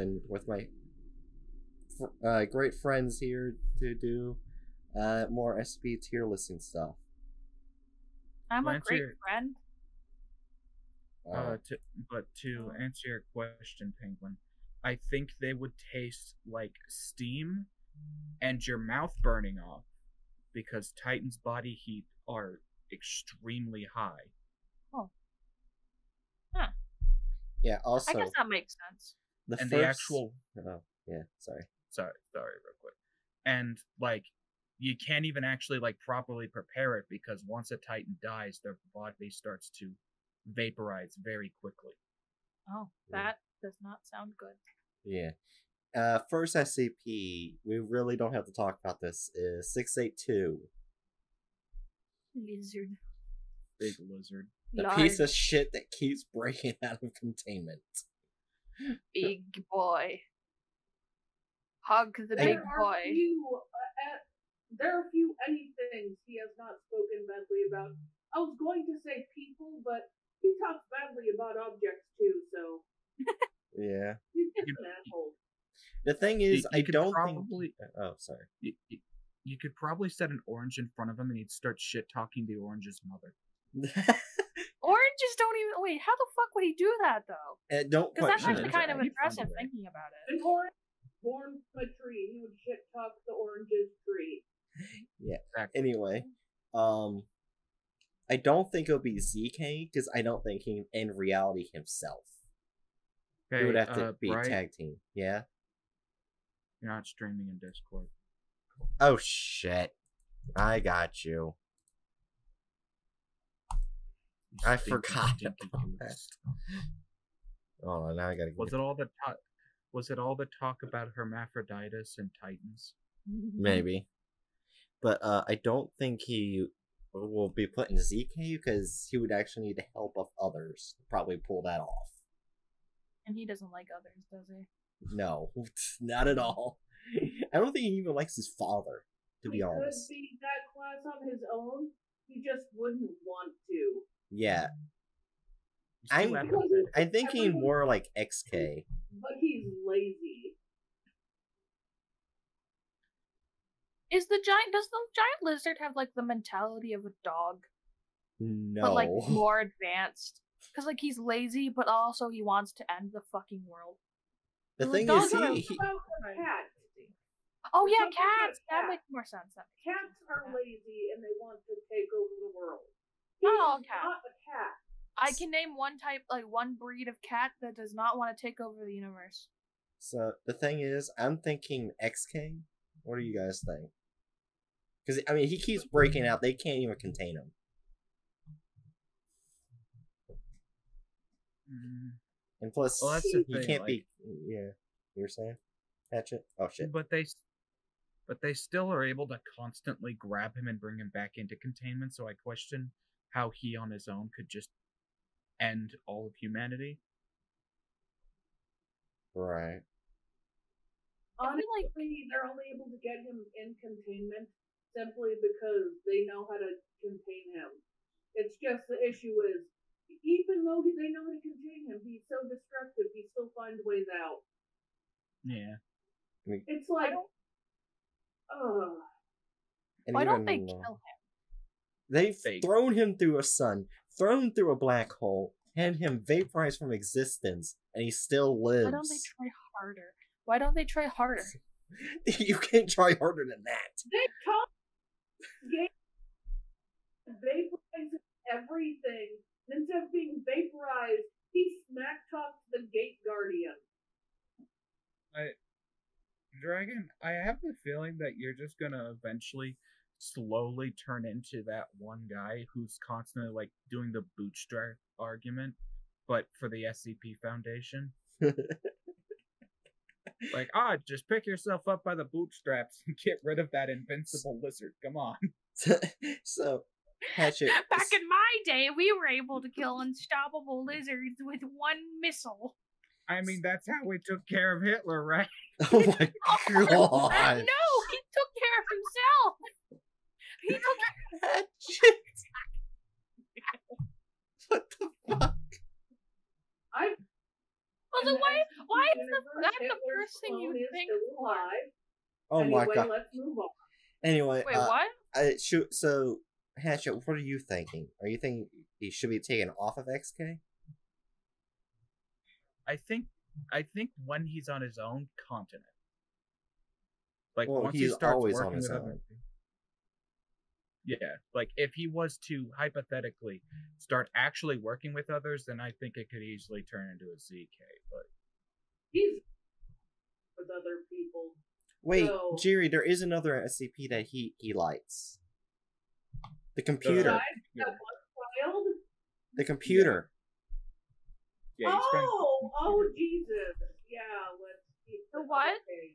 fun with my uh, great friends here to do uh, more SCP tier listing stuff. I'm a great your- friend. Uh, Uh, to, but to answer your question, Penguin, I think they would taste like steam and your mouth burning off because Titan's body heat are extremely high. Oh. Huh. yeah. Also, I guess that makes sense. The and first... the actual Oh, yeah. Sorry. sorry, sorry, real quick. And like you can't even actually like properly prepare it because once a Titan dies, their body starts to vaporize very quickly. Oh, Yeah. that does not sound good. Yeah. Uh, first SCP, we really don't have to talk about this, is 682. Lizard. Big lizard. The Large, piece of shit that keeps breaking out of containment. Big boy. Hug the Hey. big there are boy. Few, uh, uh, there are few any things he has not spoken badly about. I was going to say people, but he talks badly about objects too, so Yeah. he's just an asshole. The thing is, you I don't probably- think. Oh, sorry. You, you, you could probably set an orange in front of him and he'd start shit talking the orange's mother. Oranges don't even wait. How the fuck would he do that though? Uh, don't Because that's actually kind of He'd find a impressive way. thinking about it. An orange born from a tree, he would shit talk the orange's tree. Exactly. Anyway, um, I don't think it'll be ZK because I don't think he, in reality, himself. Okay, He would have to uh, be Bright, tag team. Yeah. You're not streaming in Discord. Oh shit! I got you. You I forgot about goose. Oh, now I gotta. Was it all the talk? Was it all the talk about hermaphroditus and titans? Maybe, but uh, I don't think he will be put in ZK because he would actually need the help of others to probably pull that off. And he doesn't like others, does he? No, not at all. I don't think he even likes his father, to be he honest. could be that class on his own. He just wouldn't want to. Yeah, I'm- I'm thinking more like XK. But he's lazy. Is the giant does the giant lizard have like the mentality of a dog, No. but like more advanced? Because like he's lazy, but also he wants to end the fucking world. the the thing dog is, he, he cat. Oh yeah, Something cats. That that. makes more sense. That Cats are lazy and they want to take over the world. Not all cats. Not a cat. I can name one type, like one breed of cat that does not want to take over the universe. So the thing is, I'm thinking XK. What do you guys think? Because I mean, he keeps breaking out. They can't even contain him. Mm, And plus, Well, that's he thing, can't like- be. Yeah, you're saying, Hatchet. Oh shit. But they, but they still are able to constantly grab him and bring him back into containment. So I question how he on his own could just end all of humanity. Right. I feel like- Honestly, they're only able to get him in containment simply because they know how to contain him. It's just the issue is, even though they know how to contain him, he's so destructive. He still finds ways out. Yeah. It's like, ugh. Why don't they kill him? They've Fate. thrown him through a sun, thrown through a black hole, had him vaporized from existence, and he still lives. Why don't they try harder? Why don't they try harder? you can't try harder than that. They talk game vaporizes everything. Instead of being vaporized, he smack talks the gate guardian. Dragon, I have the feeling that you're just gonna eventually slowly turn into that one guy who's constantly like doing the bootstrap argument, but for the SCP Foundation. Like, ah, just pick yourself up by the bootstraps and get rid of that invincible lizard. Come on. so, Hatchet. Back in my day, we were able to kill unstoppable lizards with one missile. I mean, that's how we took care of Hitler, right? Oh my god. he took care of himself. He took Hatchet. what the fuck? I Also, why Why is the- universe, that's the first thing you think still alive. Oh anyway, my god. let's move on. Anyway, Wait, uh, what? I shoot. So, Hatchet, what are you thinking? Are you thinking he should be taken off of XK? I think I think when he's on his own continent. Like Well, once he's he starts always on working his with other own. Yeah, like if he was to hypothetically start actually working with others, then I think it could easily turn into a ZK. But He's with other people. Wait, So- Jiri, there is another SCP that he he likes. The computer. Besides that one child. The computer. yeah, he's oh, the oh. Jesus! Yeah, let's. The what? okay.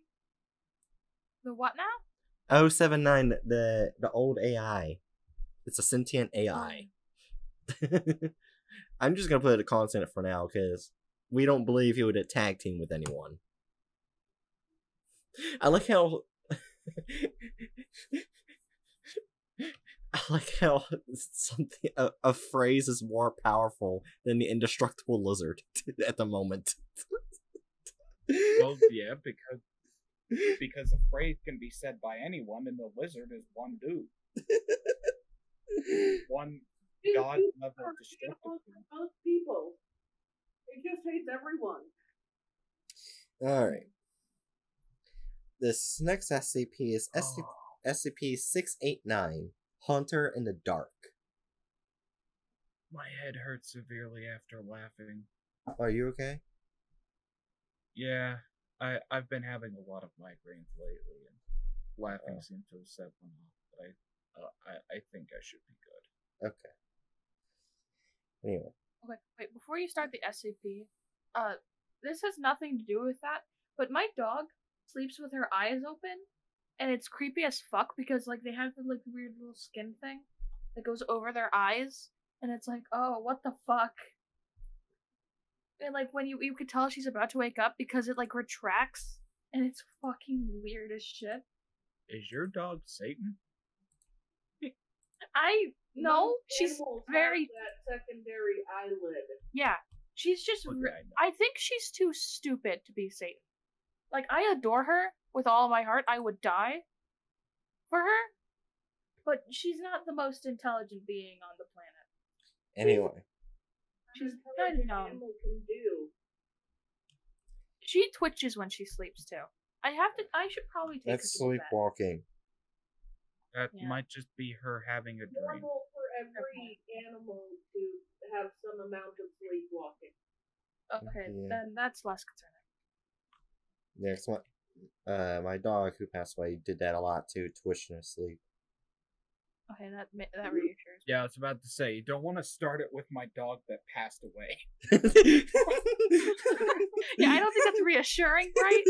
The what now? 079, the the old AI. It's a sentient AI. Oh. I'm just gonna put it a constant for now because we don't believe he would tag team with anyone. I like how I like how something a, a phrase is more powerful than the indestructible lizard at the moment. Well, yeah, because because a phrase can be said by anyone, and the lizard is one dude, one He's- god he's level for destructive. animals and Most people. He just hates everyone. All right. This next SCP is SCP Oh, SCP six eight nine Haunter in the Dark. my head hurts severely after laughing. Are you okay? Yeah, I I've been having a lot of migraines lately, and laughing Oh. seems to have set them off. But I, uh, I I think I should be good. Okay. Anyway, Okay, wait, before you start the SCP, uh, this has nothing to do with that, but my dog sleeps with her eyes open, and it's creepy as fuck because, like, they have the, like, weird little skin thing that goes over their eyes, and it's like, oh, what the fuck? And, like, when you, you could tell she's about to wake up because it, like, retracts, and it's fucking weird as shit. Is your dog Satan? I, no, Most she's very, that secondary eyelid. yeah, she's just Okay, re- I. I think she's too stupid to be Satan. Like I adore her with all my heart. I would die for her, but she's not the most intelligent being on the planet. anyway, She's An kinda dumb. can do. She twitches when she sleeps too. I have to. I should probably take that's her to sleepwalking. That Yeah. might just be her having a dream. Normal for every animal to have some amount of sleepwalking. Okay, Yeah. then that's less concerning. Next one, uh, my dog who passed away did that a lot too, twitch in his sleep. Okay, that ma- that mm-hmm. reassures. me. Yeah, I was about to say you don't want to start it with my dog that passed away. Yeah, I don't think that's reassuring, right?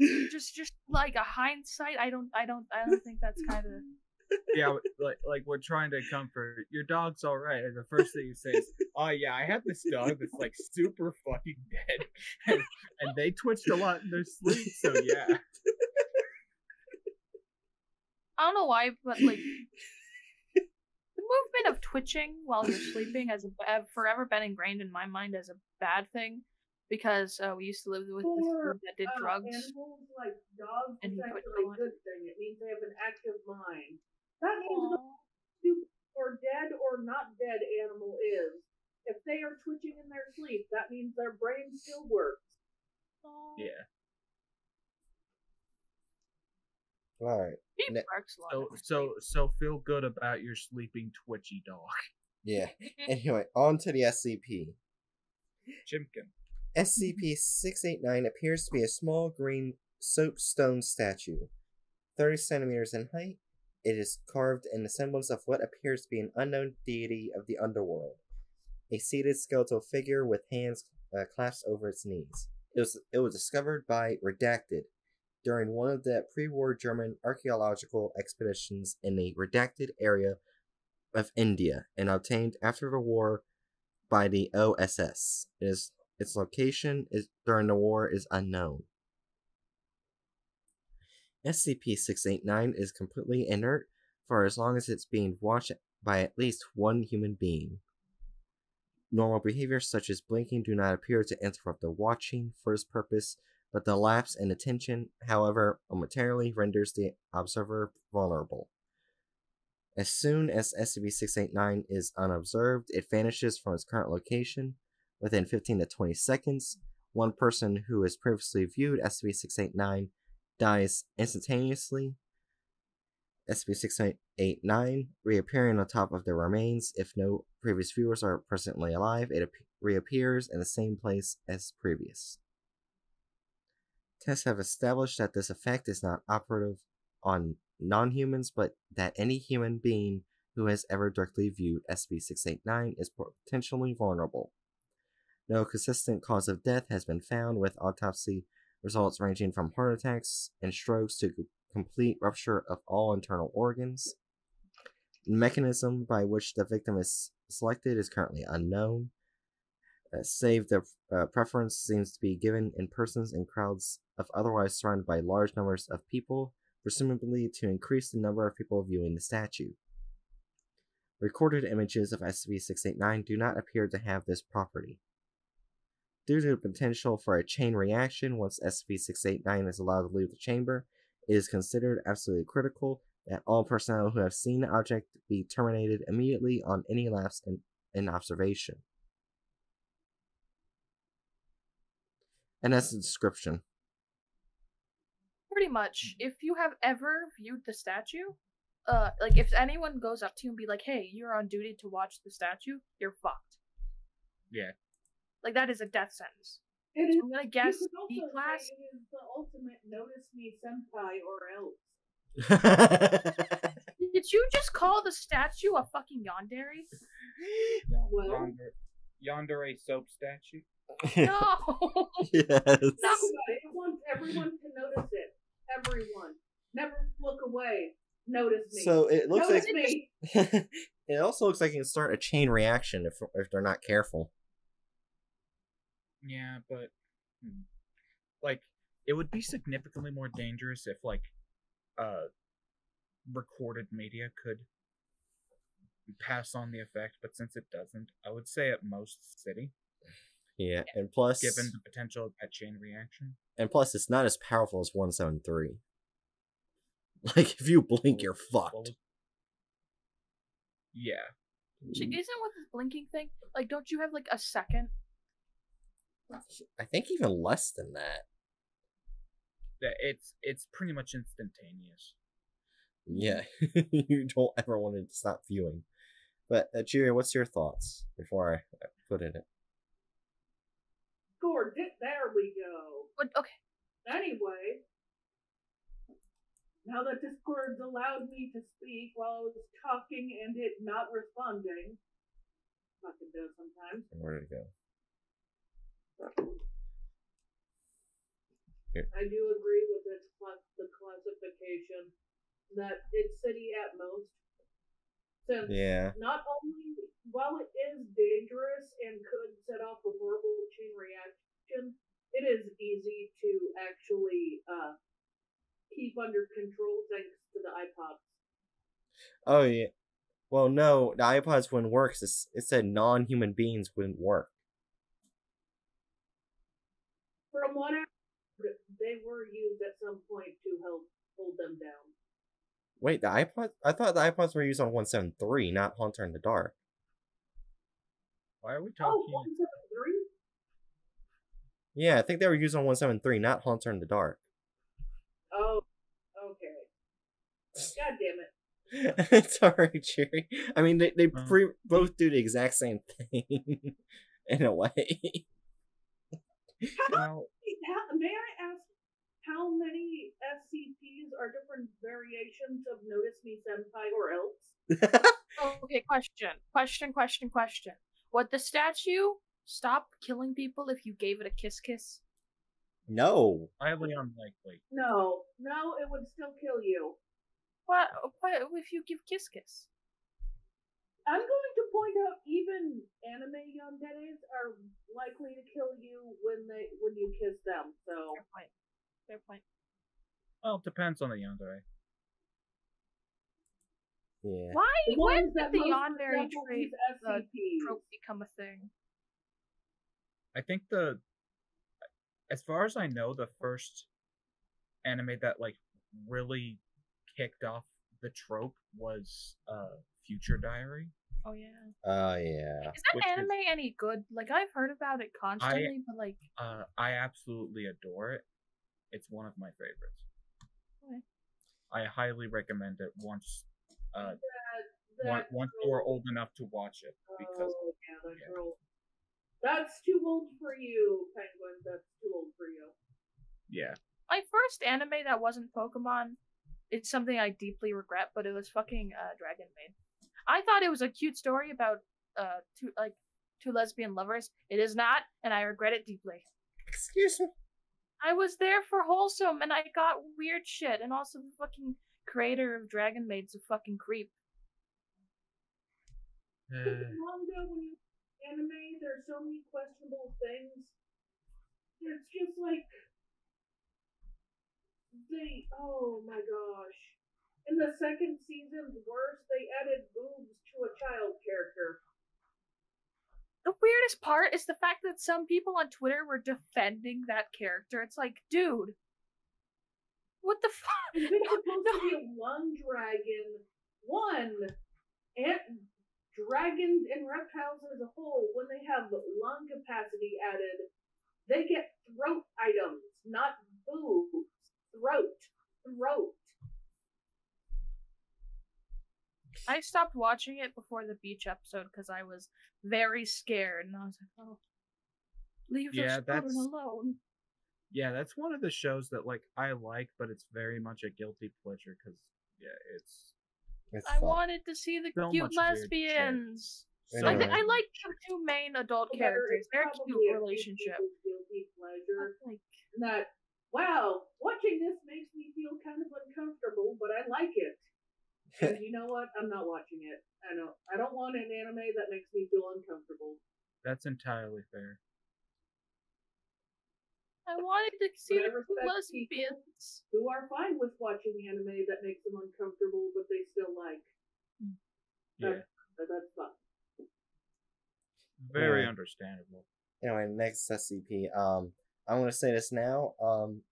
Just, just like a hindsight. I don't, I don't, I don't think that's kind of. yeah, like like we're trying to comfort your dog's all right, and the first thing you say is, "Oh yeah, I had this dog that's like super fucking dead, and, and they twitched a lot in their sleep, so yeah." I don't know why, but like the movement of twitching while you're sleeping has have forever been ingrained in my mind as a bad thing because uh, we used to live with this For, dude that did Uh, drugs. Animals like dogs And is he put actually a good thing. It means they have an active mind. That means Aw. the stupid or dead or not dead animal is. If they are twitching in their sleep, that means their brain still works. Aw. Yeah. All right. He Ne- barks a lot. So so so feel good about your sleeping twitchy dog, Yeah. Anyway, on to the SCP. Chimkin. SCP 689 appears to be a small green soapstone statue. 30 centimeters in height, it is carved in the semblance of what appears to be an unknown deity of the underworld. A seated skeletal figure with hands uh, clasped over its knees. It was, it was discovered by Redacted during one of the pre war German archaeological expeditions in the redacted area of India and obtained after the war by the OSS. It is its location is during the war is unknown. SCP-689 is completely inert for as long as it's being watched by at least one human being. Normal behaviors such as blinking do not appear to interrupt the watching for this purpose, but the lapse in attention, however, momentarily renders the observer vulnerable. As soon as SCP 689 is unobserved, it vanishes from its current location. Within 15 to 20 seconds, one person who has previously viewed SCP 689 dies instantaneously. SCP 689 reappearing on top of the remains. If no previous viewers are presently alive, it reappears in the same place as previous. Tests have established that this effect is not operative on non humans, but that any human being who has ever directly viewed SCP 689 is potentially vulnerable. No consistent cause of death has been found, with autopsy results ranging from heart attacks and strokes to complete rupture of all internal organs. The mechanism by which the victim is selected is currently unknown. Uh, save the uh, preference seems to be given in persons in crowds of otherwise surrounded by large numbers of people, presumably to increase the number of people viewing the statue. Recorded images of SCP 689 do not appear to have this property. Due to the potential for a chain reaction once SCP 689 is allowed to leave the chamber, it is considered absolutely critical that all personnel who have seen the object be terminated immediately on any lapse in, in observation. And that's the description. Pretty much, if you have ever viewed the statue, uh, like if anyone goes up to you and be like, "Hey, you're on duty to watch the statue," you're fucked. Yeah. Like that is a death sentence. It So is. I'm gonna you guess B class. It is the ultimate notice me senpai or else. Did you just call the statue a fucking yandere? Well- Yonder, yonder soap statue. No. yes. No. It everyone can notice it. Everyone. Never look away. Notice me. So it looks notice like me. it also looks like it can start a chain reaction if if they're not careful. Yeah, but hmm. like it would be significantly more dangerous if like uh recorded media could pass on the effect, but since it doesn't, I would say at most city, Yeah, and plus, given the potential of that chain reaction. and plus, it's not as powerful as one seven three. Like if you blink, you're fucked. Yeah. She isn't with this blinking thing. Like, don't you have like a second? I think even less than that. That It's it's pretty much instantaneous. Yeah, you don't ever want to stop viewing. But uh, Cheerio, what's your thoughts before I I put in it? Score. Di- there we go. But okay, Anyway, now that Discord's allowed me to speak while I was talking and it not responding, fucking does sometimes. Where did it go? I do agree with its class, the classification that it's city at most. Since Yeah, not only while it is dangerous and could set off a horrible chain reaction, it is easy to actually uh, keep under control thanks to the Eye Pods. Oh yeah. Well, no, the Eye Pods wouldn't work. It's, it said non-human beings wouldn't work. From what I heard, they were used at some point to help hold them down. Wait, the Eye Pod? I thought the Eye Pods were used on one seven three, not Haunter in the Dark. Why are we Oh, talking? 173? Yeah, I think they were used on one seven three, not Haunter in the Dark. Oh, okay. God damn it. it's alright, Jiri. I mean, they they Uh. pre- both do the exact same thing in a way. Well, How, may I ask how many SCPs are different variations of Notice Me Senpai or else? Oh, okay. Question, question, question, question. What the statue stop killing people if you gave it a kiss, kiss? no. highly unlikely. No, no, it would still kill you. What? What if you give kiss, kiss? I'm going to point out even anime yanderes are likely to kill you when they when you kiss them. So Fair point. Fair point. Well, it depends on the yandere. Yeah. Why? The When that did the most yandere resemble trait uh, trope become a thing? I think the, as far as I know, the first anime that like really kicked off the trope was uh Future Diary. Oh yeah. Oh yeah. Is that Which is- anime any good? Like I've heard about it constantly, but like Uh, I absolutely adore it. It's one of my favorites. Okay. I highly recommend it once uh That once, once girl- you're old enough to watch it because Oh, yeah, that yeah. girl. That's too old for you, Penguin. That's too old for you. yeah. my first anime that wasn't Pokemon, it's something I deeply regret, but it was fucking uh, Dragon Maid. I thought it was a cute story about uh two like two lesbian lovers. It is not, and I regret it deeply. Excuse me. I was there for wholesome, and I got weird shit, and also the fucking creator of Dragon Maid's a fucking creep. Uh, manga when you anime, there's so many questionable things. It's just like they. Oh my gosh! In the second season's worst, they added boobs to a child character. The weirdest part is the fact that some people on Twitter were defending that character. It's like, dude, what the fuck? It's supposed to be lung dragon, one, and dragons and reptiles as a whole, when they have lung capacity added, they get throat items, not boobs. Throat. Throat. I stopped watching it before the beach episode because I was very scared, and I was like, "Oh, leave Yeah, those children that's- alone." yeah, that's one of the shows that like I like, but it's very much a guilty pleasure because yeah, it's It's I fun. wanted to see the So cute much weird shit. lesbians. I so I, know, th- I like the two main adult No characters. it's cute probably a few relationship. people's Guilty pleasure. Like, That, wow, watching this makes me feel kind of uncomfortable, but I like it. And you know what? I'm not watching it. I know. I don't want an anime that makes me feel uncomfortable. that's entirely fair. I wanted to see the two respect people. lesbians. who are fine with watching anime that makes them uncomfortable, but they still like. Yeah, But that's fun. very Yeah. understandable. Anyway, next SCP. Um, I'm gonna say this now. Um,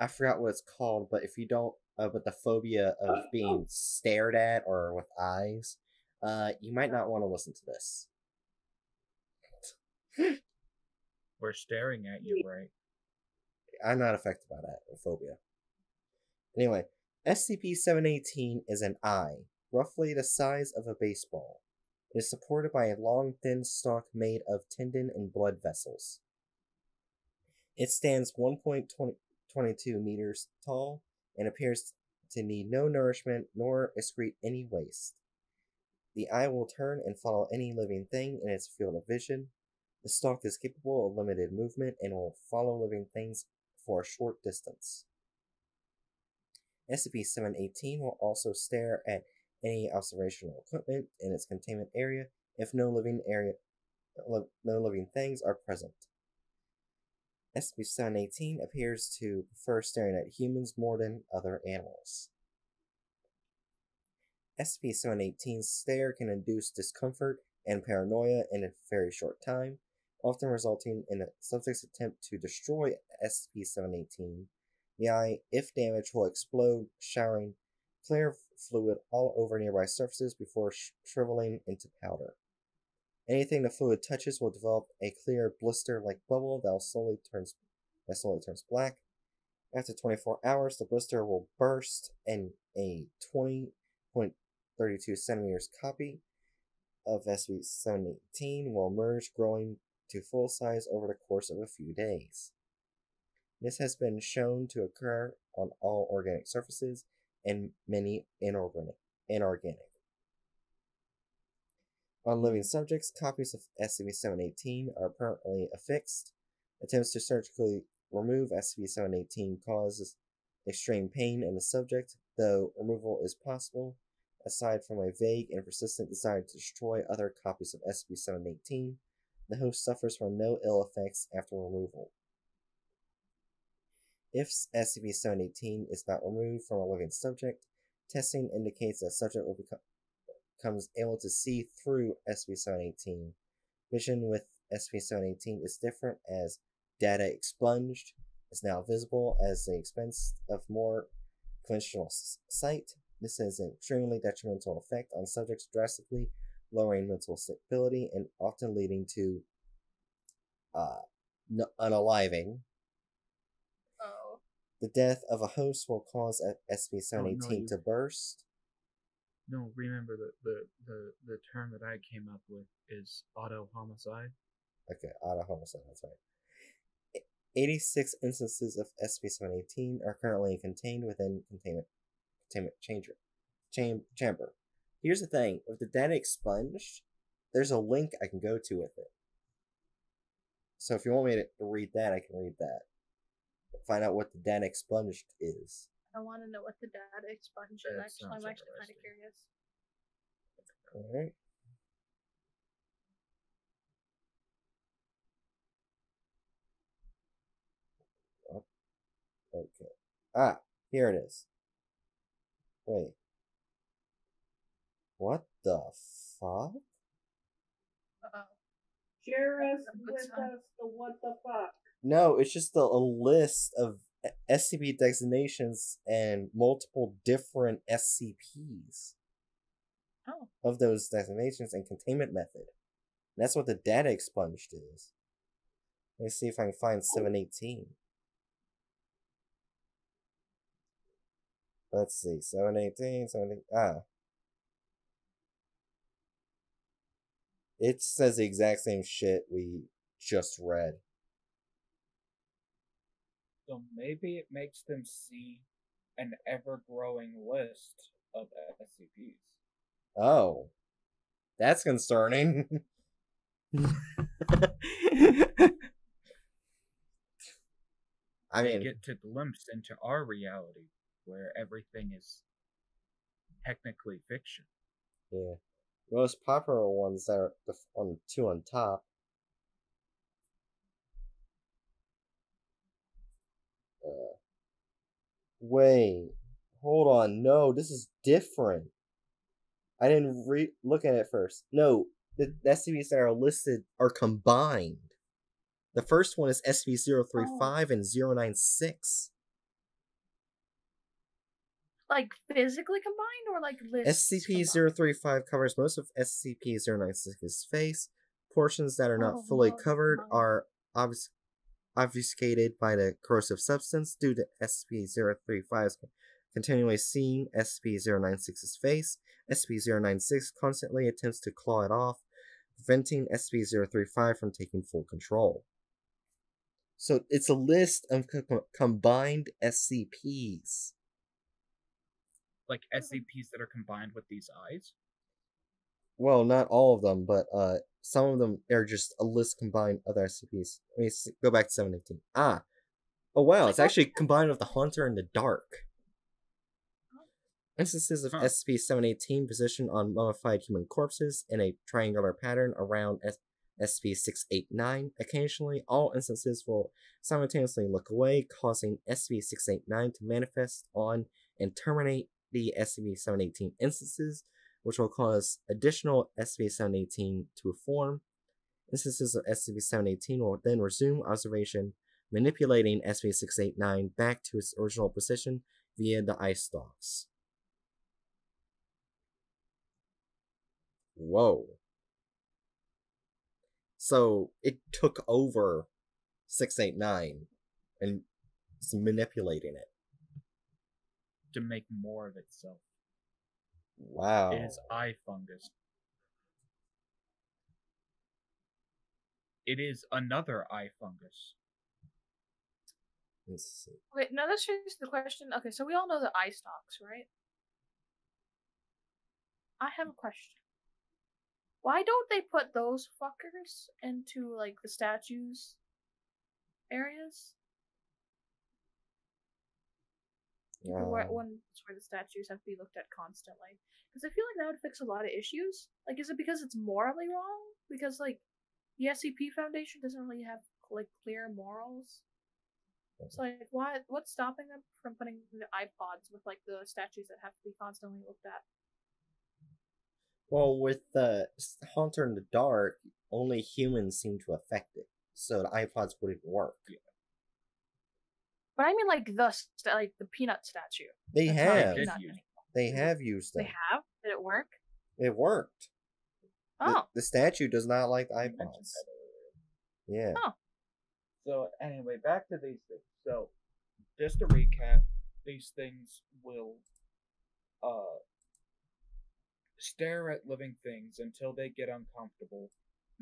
I forgot what it's called, but if you don't, uh, but the phobia of being stared at or with eyes, uh, you might not want to listen to this. We're staring at you, right? I'm not affected by that phobia. Anyway, SCP-718 is an eye, roughly the size of a baseball. It is supported by a long, thin stalk made of tendon and blood vessels. It stands 1.22 meters tall and appears to need no nourishment nor excrete any waste. The eye will turn and follow any living thing in its field of vision. The stalk is capable of limited movement and will follow living things for a short distance. SCP-718 will also stare at any observational equipment in its containment area if no living area no living things are present. SCP-718 appears to prefer staring at humans more than other animals. SCP-718's stare can induce discomfort and paranoia in a very short time, often resulting in a subject's attempt to destroy SCP-718. The eye, if damaged, will explode, showering clear fluid all over nearby surfaces before sh- shriveling into powder. Anything the fluid touches will develop a clear blister-like bubble that slowly turns that slowly turns black. After 24 hours, the blister will burst, and a 20.32 centimeters copy of SCP-718 will emerge, growing to full size over the course of a few days. This has been shown to occur on all organic surfaces and many inorganic. inorganic. On living subjects, copies of SCP-718 are permanently affixed. Attempts to surgically remove SCP-718 causes extreme pain in the subject, though removal is possible. Aside from a vague and persistent desire to destroy other copies of SCP-718, the host suffers from no ill effects after removal. If SCP-718 is not removed from a living subject, testing indicates that subject will becomes able to see through SCP-718. Vision with SCP-718 is different as data expunged is now visible as the expense of more conventional sight. This has an extremely detrimental effect on subjects, drastically lowering mental stability and often leading to uh, n- unaliving. Oh. The death of a host will cause a SB718 Oh, no, to burst. No, remember the, the, the, the term that I came up with is auto homicide. Okay, auto homicide, that's right. E- 86 instances of SCP718 are currently contained within containment, containment changer, cham- chamber. Here's the thing with the data expunged, there's a link I can go to with it. So if you want me to read that, I can read that. Find out what the data expunged is. I want to know what the data expunge is. Actually, I'm actually kind of curious. Alright. Oh, Okay. Ah, here it is. Wait. What the fuck? Uh-oh. Share us That's a good with us the what the fuck. No, it's just a, a list of SCP designations and multiple different SCPs Oh. of those designations and containment method. And that's what the data expunged is. Let me see if I can find 718. Let's see, 718, 718, ah. It says the exact same shit we just read. So maybe it makes them see an ever growing list of SCPs. Oh. That's concerning. I mean, get to glimpse into our reality where everything is technically fiction. yeah. The most popular ones that are the on two on top. Uh, wait, hold on. No, this is different. I didn't re- look at it first. No, the SCPs that are listed are combined. The first one is SCP035 and 096. Like physically combined or like lists? SCP-035 covers most of SCP-096's face. Portions that are not Oh, fully wow, covered wow. are obfus- obfuscated by the corrosive substance due to SCP-035's continually seeing SCP-096's face. SCP-096 constantly attempts to claw it off, preventing SCP-035 from taking full control. So it's a list of co- combined SCPs. Like SCPs that are combined with these eyes. Well, not all of them, but uh, some of them are just a list combined other SCPs. Let me see, go back to 718. Ah. Oh wow, it's actually combined with the Haunter in the Dark. Oh. Instances of Huh. SCP-718 positioned on mummified human corpses in a triangular pattern around S- SCP-689. Occasionally, all instances will simultaneously look away, causing SCP-689 to manifest on and terminate the SCP-718 instances, which will cause additional SCP-718 to form. Instances of SCP-718 will then resume observation, manipulating SCP-689 back to its original position via the ice stalks. Whoa. So it took over 689 and is manipulating it. To make more of itself. Wow. It is eye fungus. It is another eye fungus. Let's see. Okay, now this raises the question. Okay, so we all know the eye stalks, right? I have a question. Why don't they put those fuckers into like the statues areas? Where Um, ones where the statues have to be looked at constantly. Because I feel like that would fix a lot of issues. Like, is it because it's morally wrong? Because like the SCP Foundation doesn't really have like clear morals. So like, why? What's stopping them from putting the Eye Pods with like the statues that have to be constantly looked at? Well, with the s- Haunter in the Dark, only humans seem to affect it, so the Eye Pods wouldn't work. But I mean, like the st- like the peanut statue. They That's have, did peanut use- anymore. they have used it. They have. Did it work? It worked. The- Oh, The, statue does not like I Eye Pods. Yeah. Oh. So anyway, back to these things. So just to recap, these things will uh stare at living things until they get uncomfortable.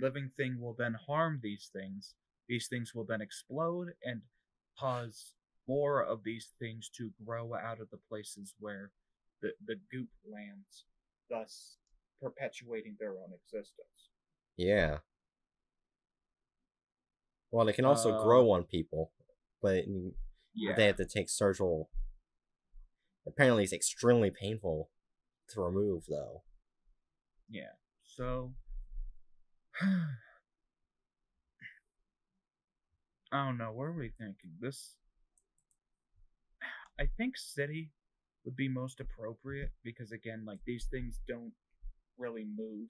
Living thing will then harm these things. These things will then explode and cause more of these things to grow out of the places where the, the goop lands, thus perpetuating their own existence. Yeah. Well, they can also grow Uh, on people, but Yeah. they have to take surgical. Apparently, it's extremely painful to remove, though. Yeah. So I don't know, what are we thinking? This I think city would be most appropriate because again, like these things don't really move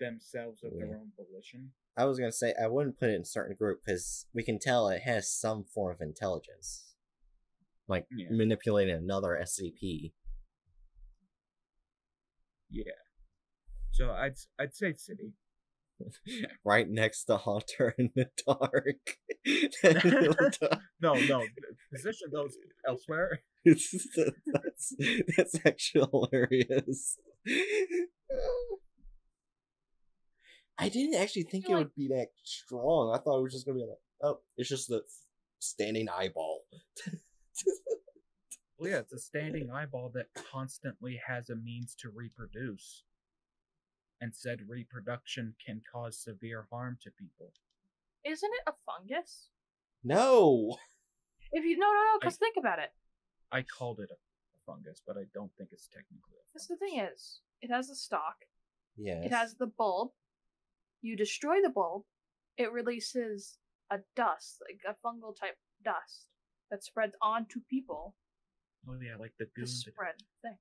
themselves of Yeah. their own volition. I was gonna say I wouldn't put it in a certain group because we can tell it has some form of intelligence, like Yeah. manipulating another SCP. Yeah. So I'd I'd say city. right next to Haunter in the Dark. No, no, position those elsewhere. that's, that's actually hilarious. I didn't actually think it like- would be that strong. I thought it was just gonna be like, oh, it's just a standing eyeball. Well, yeah, it's a standing eyeball that constantly has a means to reproduce. And said reproduction can cause severe harm to people. isn't it a fungus? no. If you no no no, because think about it. I called it a fungus, but I don't think it's technically a That's the thing is, it has a stalk. Yes. It has the bulb. You destroy the bulb, it releases a dust, like a fungal type dust, that spreads onto people Oh yeah, like the to goon. that- spread thing.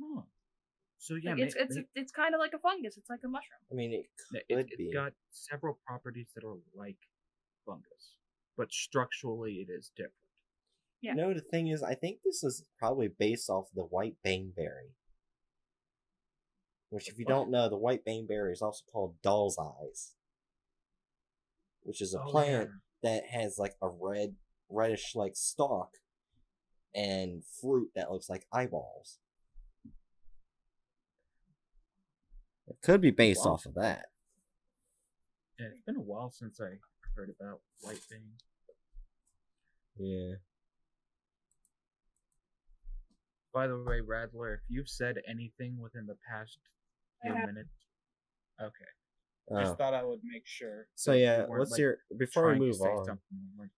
Oh. So yeah, Like, ma- it's it's ma- it's kind of like a fungus. It's like a mushroom. I mean, it it, could it, be. has got several properties that are like fungus, but structurally it is different. Yeah. No, the thing is, I think this is probably based off the white baneberry. Which, if you don't know, the white baneberry is also called doll's eyes. Which is a Oh, plant yeah. that has like a red, reddish like stalk and fruit that looks like eyeballs. It could be based Wow. off of that. Yeah, it's been a while since I heard about white thing. Yeah. By the way, Radler, if you've said anything within the past I few have- minutes, okay. Oh. Just thought I would make sure. So yeah, weren't, what's like, your before we move on? we.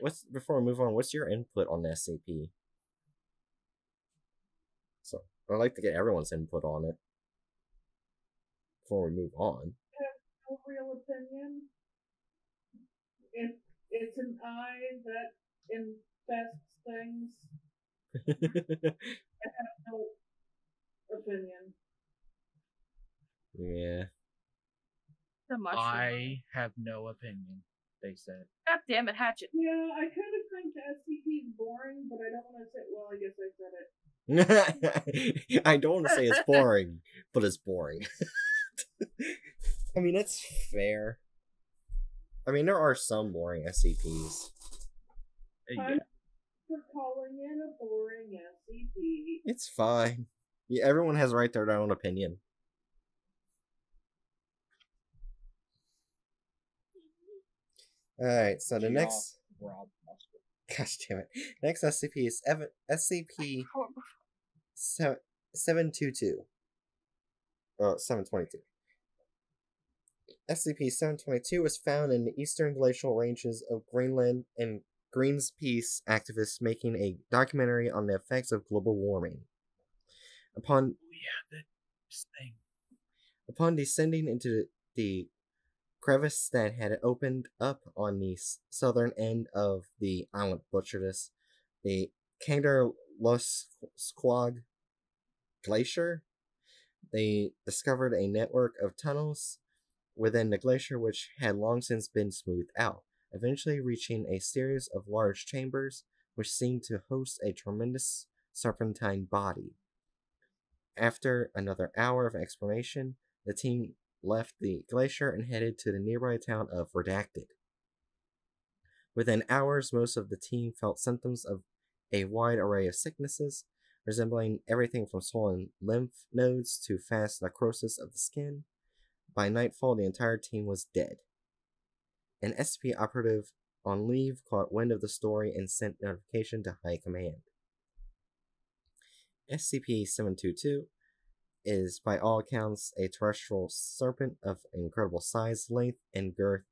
What's before we move on? What's your input on SAP? So I'd like to get everyone's input on it before we move on. no real opinion. It, it's an eye that infests things. I have no opinion. yeah. The mushroom. I have no opinion. They said. God damn it, Hatchet. Yeah, I kind of think the SCP is boring, but I don't want to say. Well, I guess I said it. I don't want to say it's boring, but it's boring. I mean, it's fair. I mean, there are some boring SCPs. Uh, yeah. For calling it a boring SCP. It's fine. Yeah, everyone has a right to their own opinion. Alright, so the next. Gosh damn it. Next SCP is Ev- SCP Hor- 722. Oh, 722. SCP 722 was found in the eastern glacial ranges of Greenland and Greenpeace activists making a documentary on the effects of global warming. Upon Oh yeah, thing. Upon descending into the, crevice that had opened up on the southern end of the island, butcher this, the Kangerlussuaq Glacier, they discovered a network of tunnels within the glacier which had long since been smoothed out, eventually reaching a series of large chambers which seemed to host a tremendous serpentine body. After another hour of exploration, the team left the glacier and headed to the nearby town of Redacted. Within hours, most of the team felt symptoms of a wide array of sicknesses, resembling everything from swollen lymph nodes to fast necrosis of the skin. By nightfall, the entire team was dead. An SCP operative on leave caught wind of the story and sent notification to High Command. SCP 722 is, by all accounts, a terrestrial serpent of incredible size, length, and girth,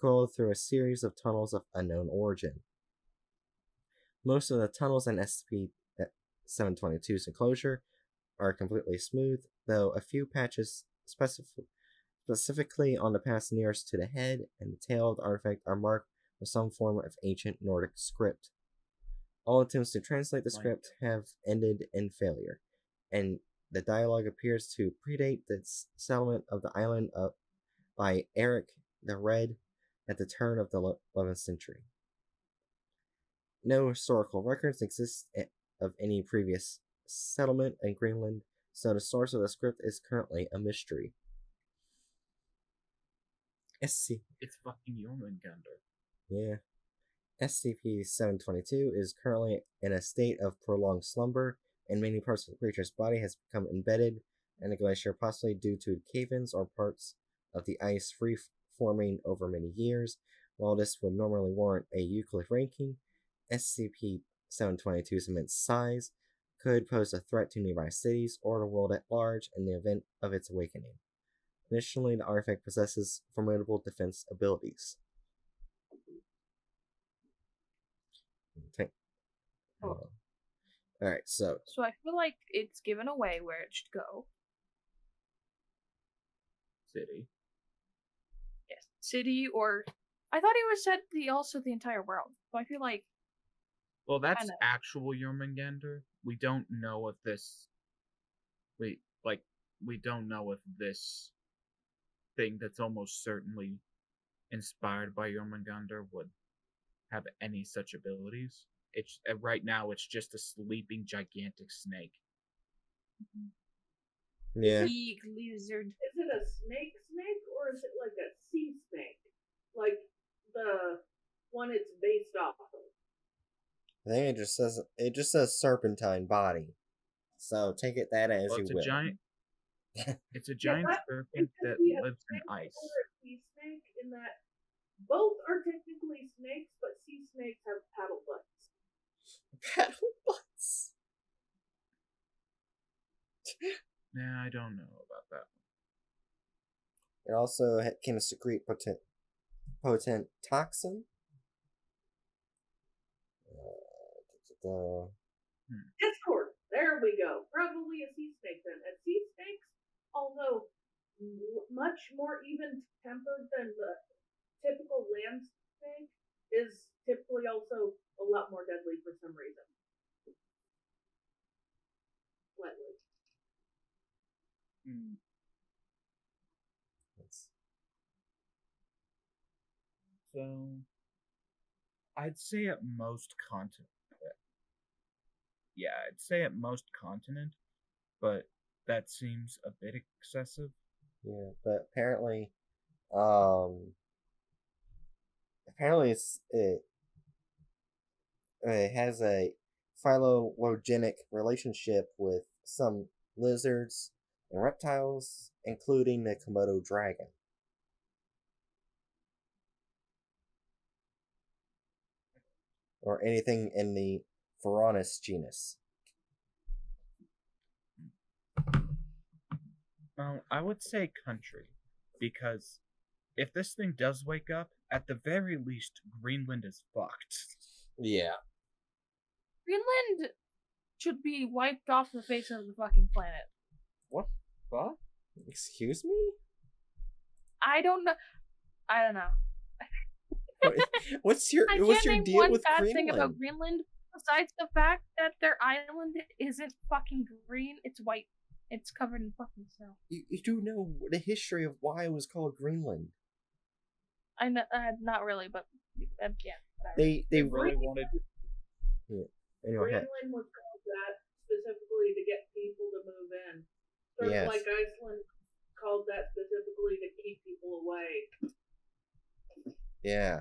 coiled through a series of tunnels of unknown origin. Most of the tunnels in SCP 722's enclosure are completely smooth, though a few patches specif- specifically on the paths nearest to the head and the tail of the artifact are marked with some form of ancient Nordic script. All attempts to translate the script have ended in failure, and the dialogue appears to predate the settlement of the island of, by Eric the Red at the turn of the 11th century. No historical records exist of any previous settlement in Greenland, so the source of the script is currently a mystery. SC It's fucking Jormungandr. yeah. SCP 722 is currently in a state of prolonged slumber, and many parts of the creature's body has become embedded in the glacier, possibly due to cave ins or parts of the ice free forming over many years. While this would normally warrant a Euclid ranking, SCP 722's immense size could pose a threat to nearby cities or the world at large in the event of its awakening. Additionally, the artifact possesses formidable defense abilities. Okay. Oh. Uh, All right, so So I feel like it's given away where it should go. City. Yes, city or I thought he was said the also the entire world. So I feel like Well, that's Kinda. actual Jormungandr. We don't know if this. We like we don't know if this thing that's almost certainly inspired by Jormungandr would have any such abilities. It's uh, right now it's just a sleeping gigantic snake. yeah, big lizard. Is it a snake snake or is it like a sea snake? Like the one it's based off of? I think it just says it just says serpentine body. So take it that as Well, you a will. giant. It's a giant that- serpent that lives in ice. Sea snake in that both are technically snakes, but sea snakes have paddle butts. Paddle butts. Nah, I don't know about that. One. It also can secrete potent, potent toxin. Uh, da- da- da. Discord. There we go. Probably a sea snake then. And sea snakes, although much more even tempered than the typical land snake, is typically also a lot more deadly for some reason. Slightly. Hmm. Let's- So, I'd say at most continent. Yeah, I'd say at most continent, but that seems a bit excessive. Yeah, but apparently, um, apparently it's it. It has a phylogenic relationship with some lizards and reptiles, including the Komodo dragon. Or anything in the Varanus genus. Well, I would say country, because if this thing does wake up, at the very least, Greenland is fucked. Yeah. Greenland should be wiped off the face of the fucking planet. What? What? Excuse me? I don't know. I don't know. What's your I What's can't your deal one with bad Greenland? thing about Greenland besides the fact that their island isn't fucking green; it's white It's covered in fucking snow. You, you do know the history of why it was called Greenland. I know, uh, not really, but uh, yeah. Whatever. They they really wanted. anyway. ha- Greenland was called that specifically to get people to move in. Sort Yes. of like Iceland called that specifically to keep people away. Yeah,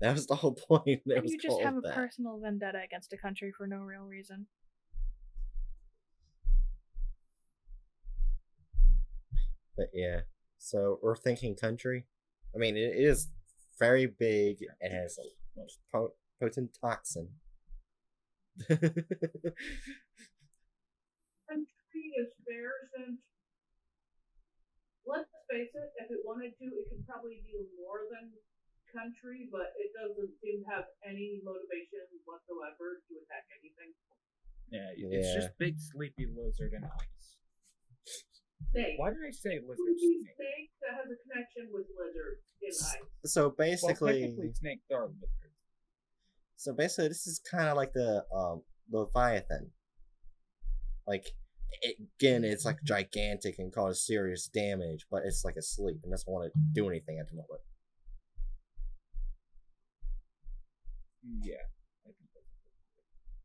that was the whole point. It And was you just called have a that. personal vendetta against a country for no real reason. But yeah, so we're thinking country. I mean, it is very big. It has a po- potent toxin. Country is fair since, let's face it, if it wanted to, it could probably do more than country, but it doesn't seem to have any motivation whatsoever to attack anything. Yeah, it's Yeah. just big sleepy lizard and ice. Snake. Why did I say lizard Creepy snake? snake that has a connection with lizards in ice. so basically, technically snakes are lizards. so basically, this is kind of like the um Leviathan. Like, it, again, it's like gigantic and cause serious damage, but it's like asleep and doesn't want to do anything at the moment. Yeah.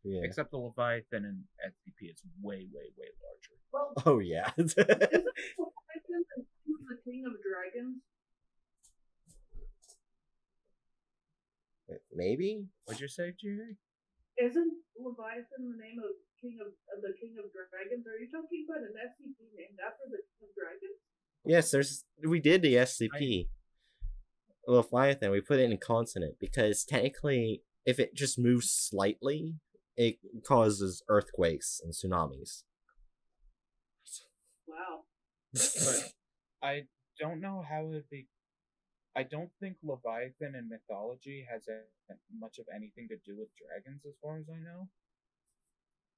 I think that's Yeah. Except the Leviathan and SCP is way, way, way larger. Well, Oh yeah. isn't Leviathan the king of dragons? Maybe. What'd you say, Jiri? Isn't Leviathan the name of king of, of the king of dragons? Are you talking about an SCP named after the king of dragons? Yes, there's we did the SCP. Leviathan, we put it in continent because technically if it just moves slightly, it causes earthquakes and tsunamis. Wow. But I don't know how it would be. I don't think Leviathan in mythology has a, much of anything to do with dragons, as far as I know.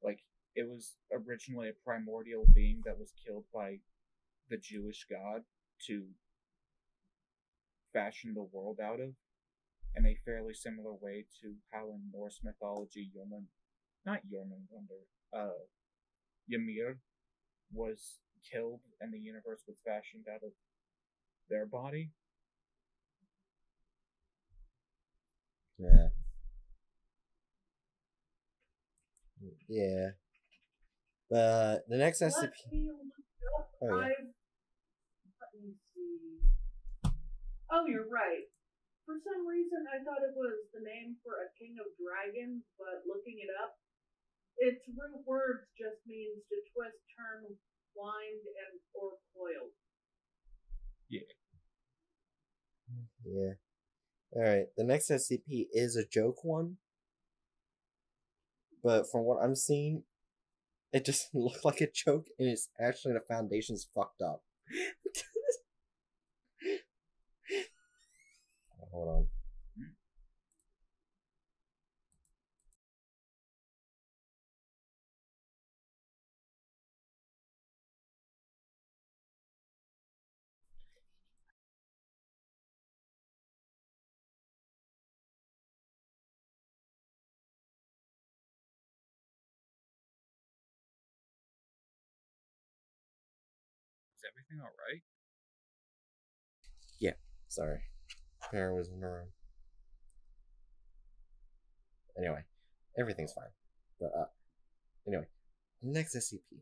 Like, it was originally a primordial being that was killed by the Jewish god to fashion the world out of, in a fairly similar way to how in Norse mythology, Jormung, not Jormungandr, uh, Ymir was killed and the universe was fashioned out of their body. Yeah. Yeah. But the next Let SCP me look up. Oh, yeah. Let me see. Oh, you're right. For some reason, I thought it was the name for a king of dragons, but looking it up, its root words just means to twist, turn, wind, and or coil. Yeah. Yeah. Alright, the next SCP is a joke one. But from what I'm seeing, it just look like a joke and it's actually the foundation's fucked up. Hold on. Everything alright? Yeah, sorry. Karen was in the room. Anyway, everything's fine. But, uh, anyway, next SCP.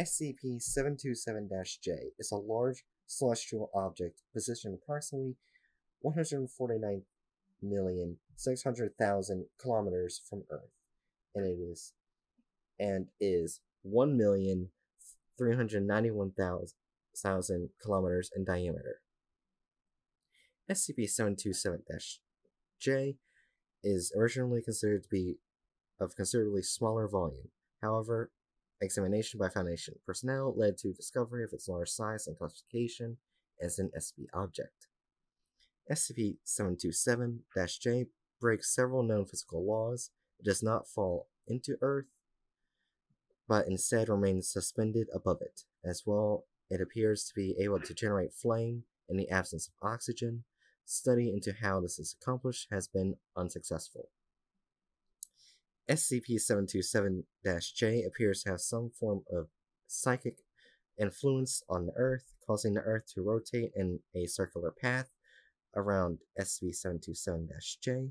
SCP 727 J is a large celestial object positioned approximately 149,600,000 kilometers from Earth, and it is and is 1,391,000 kilometers in diameter. SCP 727 J is originally considered to be of considerably smaller volume. However, examination by Foundation personnel led to discovery of its large size and classification as an SCP object. SCP 727 J breaks several known physical laws. It does not fall into Earth, but instead remains suspended above it. As well, it appears to be able to generate flame in the absence of oxygen. Study into how this is accomplished has been unsuccessful. SCP 727 J appears to have some form of psychic influence on the Earth, causing the Earth to rotate in a circular path around SCP-727-J.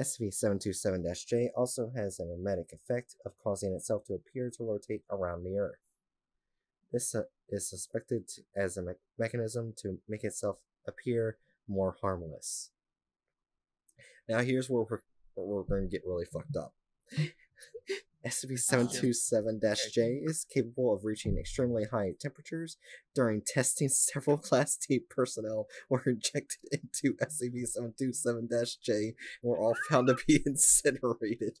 SCP-727-J also has a mimetic effect of causing itself to appear to rotate around the Earth. This uh, is suspected as a me- mechanism to make itself appear more harmless. Now here's where we're, where we're going to get really fucked up. SCP-727-J is capable of reaching extremely high temperatures. During testing, several Class D personnel were injected into SCP-727-J and were all found to be incinerated.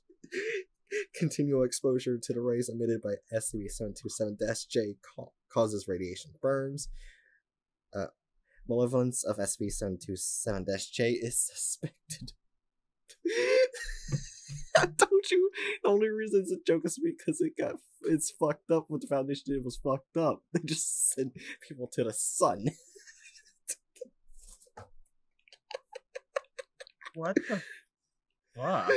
Continual exposure to the rays emitted by SCP-727-J ca- causes radiation burns. Uh, malevolence of SCP-727-J is suspected. I told you the only reason it's a joke is because it got it's fucked up. What the Foundation did was fucked up. They just sent people to the sun. What the fuck?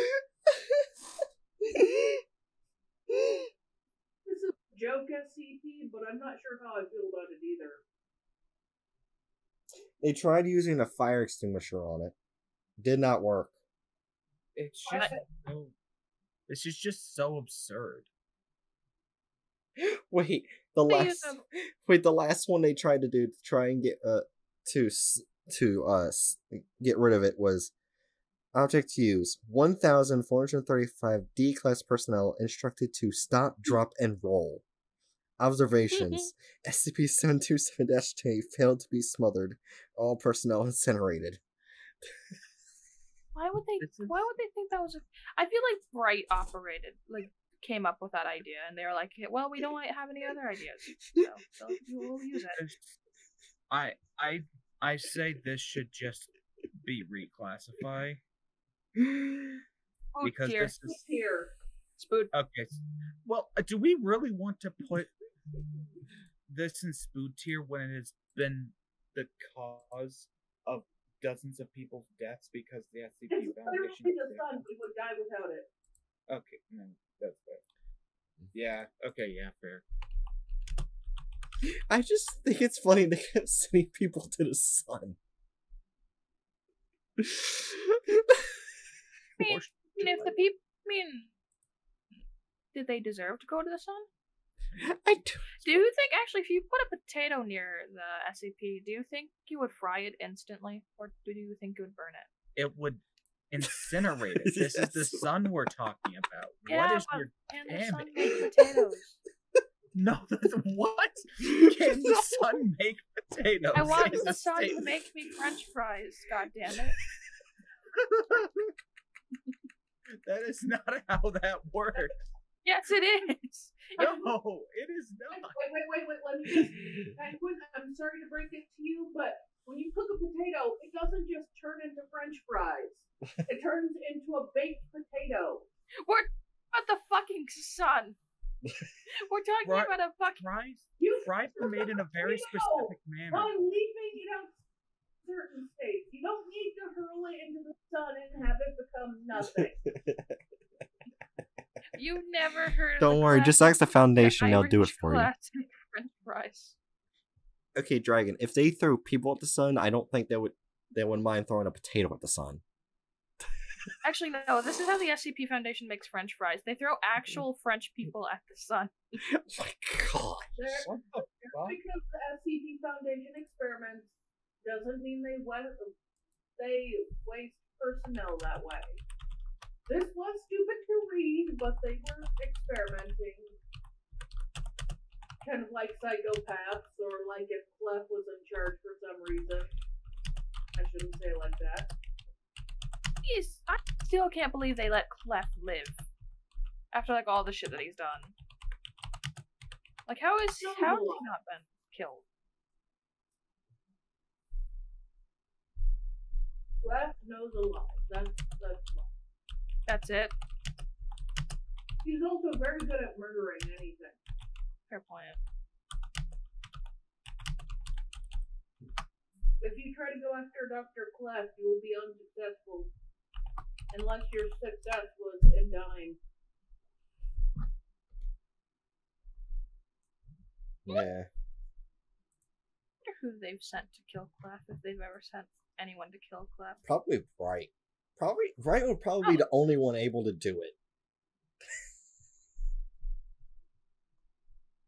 This is a joke SCP, but I'm not sure how I feel about it either. They tried using a fire extinguisher on it. Did not work. It's just so. This is just so absurd. Wait, the last wait the last one they tried to do to try and get uh to to uh get rid of it was object use 1435 D class personnel instructed to stop, drop and roll. Observations SCP-727-J failed to be smothered. All personnel incinerated. Why would they? Is- Why would they think that was? A, I feel like Bright operated like came up with that idea, and they were like, "Well, we don't have any other ideas, so, so we'll use it." I I I say this should just be reclassify Oh, because dear. this is Here, Spood. okay. Well, uh, do we really want to put this in spood tier when it has been the cause of dozens of people's deaths because the SCP it's Foundation? literally the sun. We would die without it. Okay, no, that's fair. Yeah. Okay. Yeah. Fair. I just think it's funny they kept sending people to the sun. I mean, I mean, if the people, I mean, did they deserve to go to the sun? I do. Do you think actually, if you put a potato near the SCP, do you think you would fry it instantly, or do you think you would burn it? It would incinerate it. This is the sun we're talking about. Yeah, what is your Can the sun it. make potatoes? no? That's what? Can the sun make potatoes? I want the sun to make me French fries. God damn it! that is not how that works. Yes, it is. No, it is Wait, not. wait, wait, wait, wait. Let me just. Penguin, I'm sorry to break it to you, but when you cook a potato, it doesn't just turn into French fries. It turns into a baked potato. We're about the fucking sun. We're talking Right. about a fucking. Fries, You fries are made in a very specific manner. by leaving it out certain states. You don't need to hurl it into the sun and have it become nothing. You never heard. Don't the worry, just ask the foundation, they'll do it for you. French fries. Okay, Dragon, if they throw people at the sun, I don't think they would they wouldn't mind throwing a potato at the sun. Actually, no. This is how the SCP Foundation makes French fries. They throw actual French people at the sun. Oh my god. There, What the fuck? because the SCP Foundation experiments doesn't mean they wa- they waste personnel that way. This was stupid to read, but they were experimenting. Kind of like psychopaths, or like if Clef was in charge for some reason. I shouldn't say like that. Jeez, I still can't believe they let Clef live after like all the shit that he's done. Like, how is how has he not been killed? Clef knows a lot. That's that's why. That's it. He's also very good at murdering anything. Fair point. If you try to go after Dr. Clef, you will be unsuccessful. Unless your success was in dying. Yeah. wonder who they've sent to kill Clef if they've ever sent anyone to kill Clef. Probably Bright. Probably Bright would probably be the only one able to do it.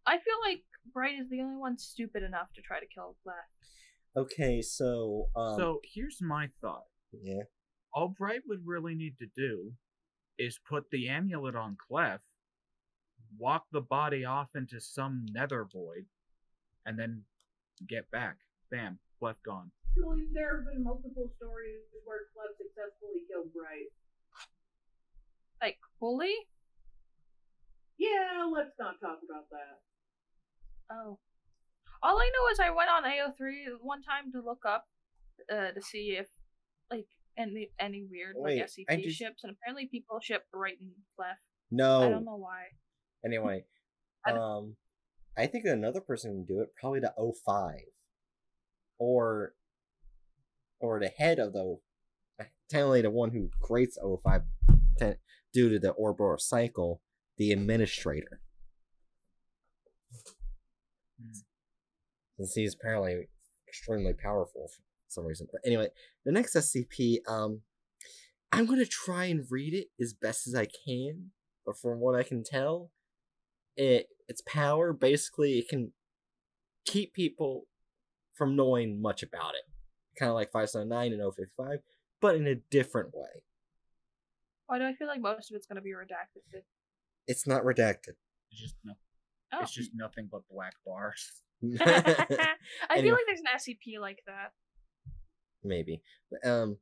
I feel like Bright is the only one stupid enough to try to kill Clef. Okay, so um so here's my thought. yeah. All Bright would really need to do is put the amulet on Clef, walk the body off into some nether void, and then get back. Bam, Clef gone. Actually, there have been multiple stories where Clef successfully killed Bright. Like, fully? Yeah, let's not talk about that. Oh. All I know is I went on AO3 one time to look up uh, to see if, like, any any weird Wait, like I SCP just- ships, and apparently people ship right and left. No. I don't know why. Anyway, I um, I think another person can do it. Probably the O5. or or the head of the technically the one who creates O5 te- due to the orbital cycle, the administrator. Hmm. Since he's apparently extremely powerful for some reason. But anyway, the next SCP, um, I'm gonna try and read it as best as I can. But from what I can tell, it its power basically it can keep people from knowing much about it. Kind of like 579 and 055, but in a different way. Why do I feel like most of it's gonna be redacted? It's not redacted. It's just no, Oh. it's just nothing but black bars. I Anyway. feel like there's an SCP like that. maybe. But, um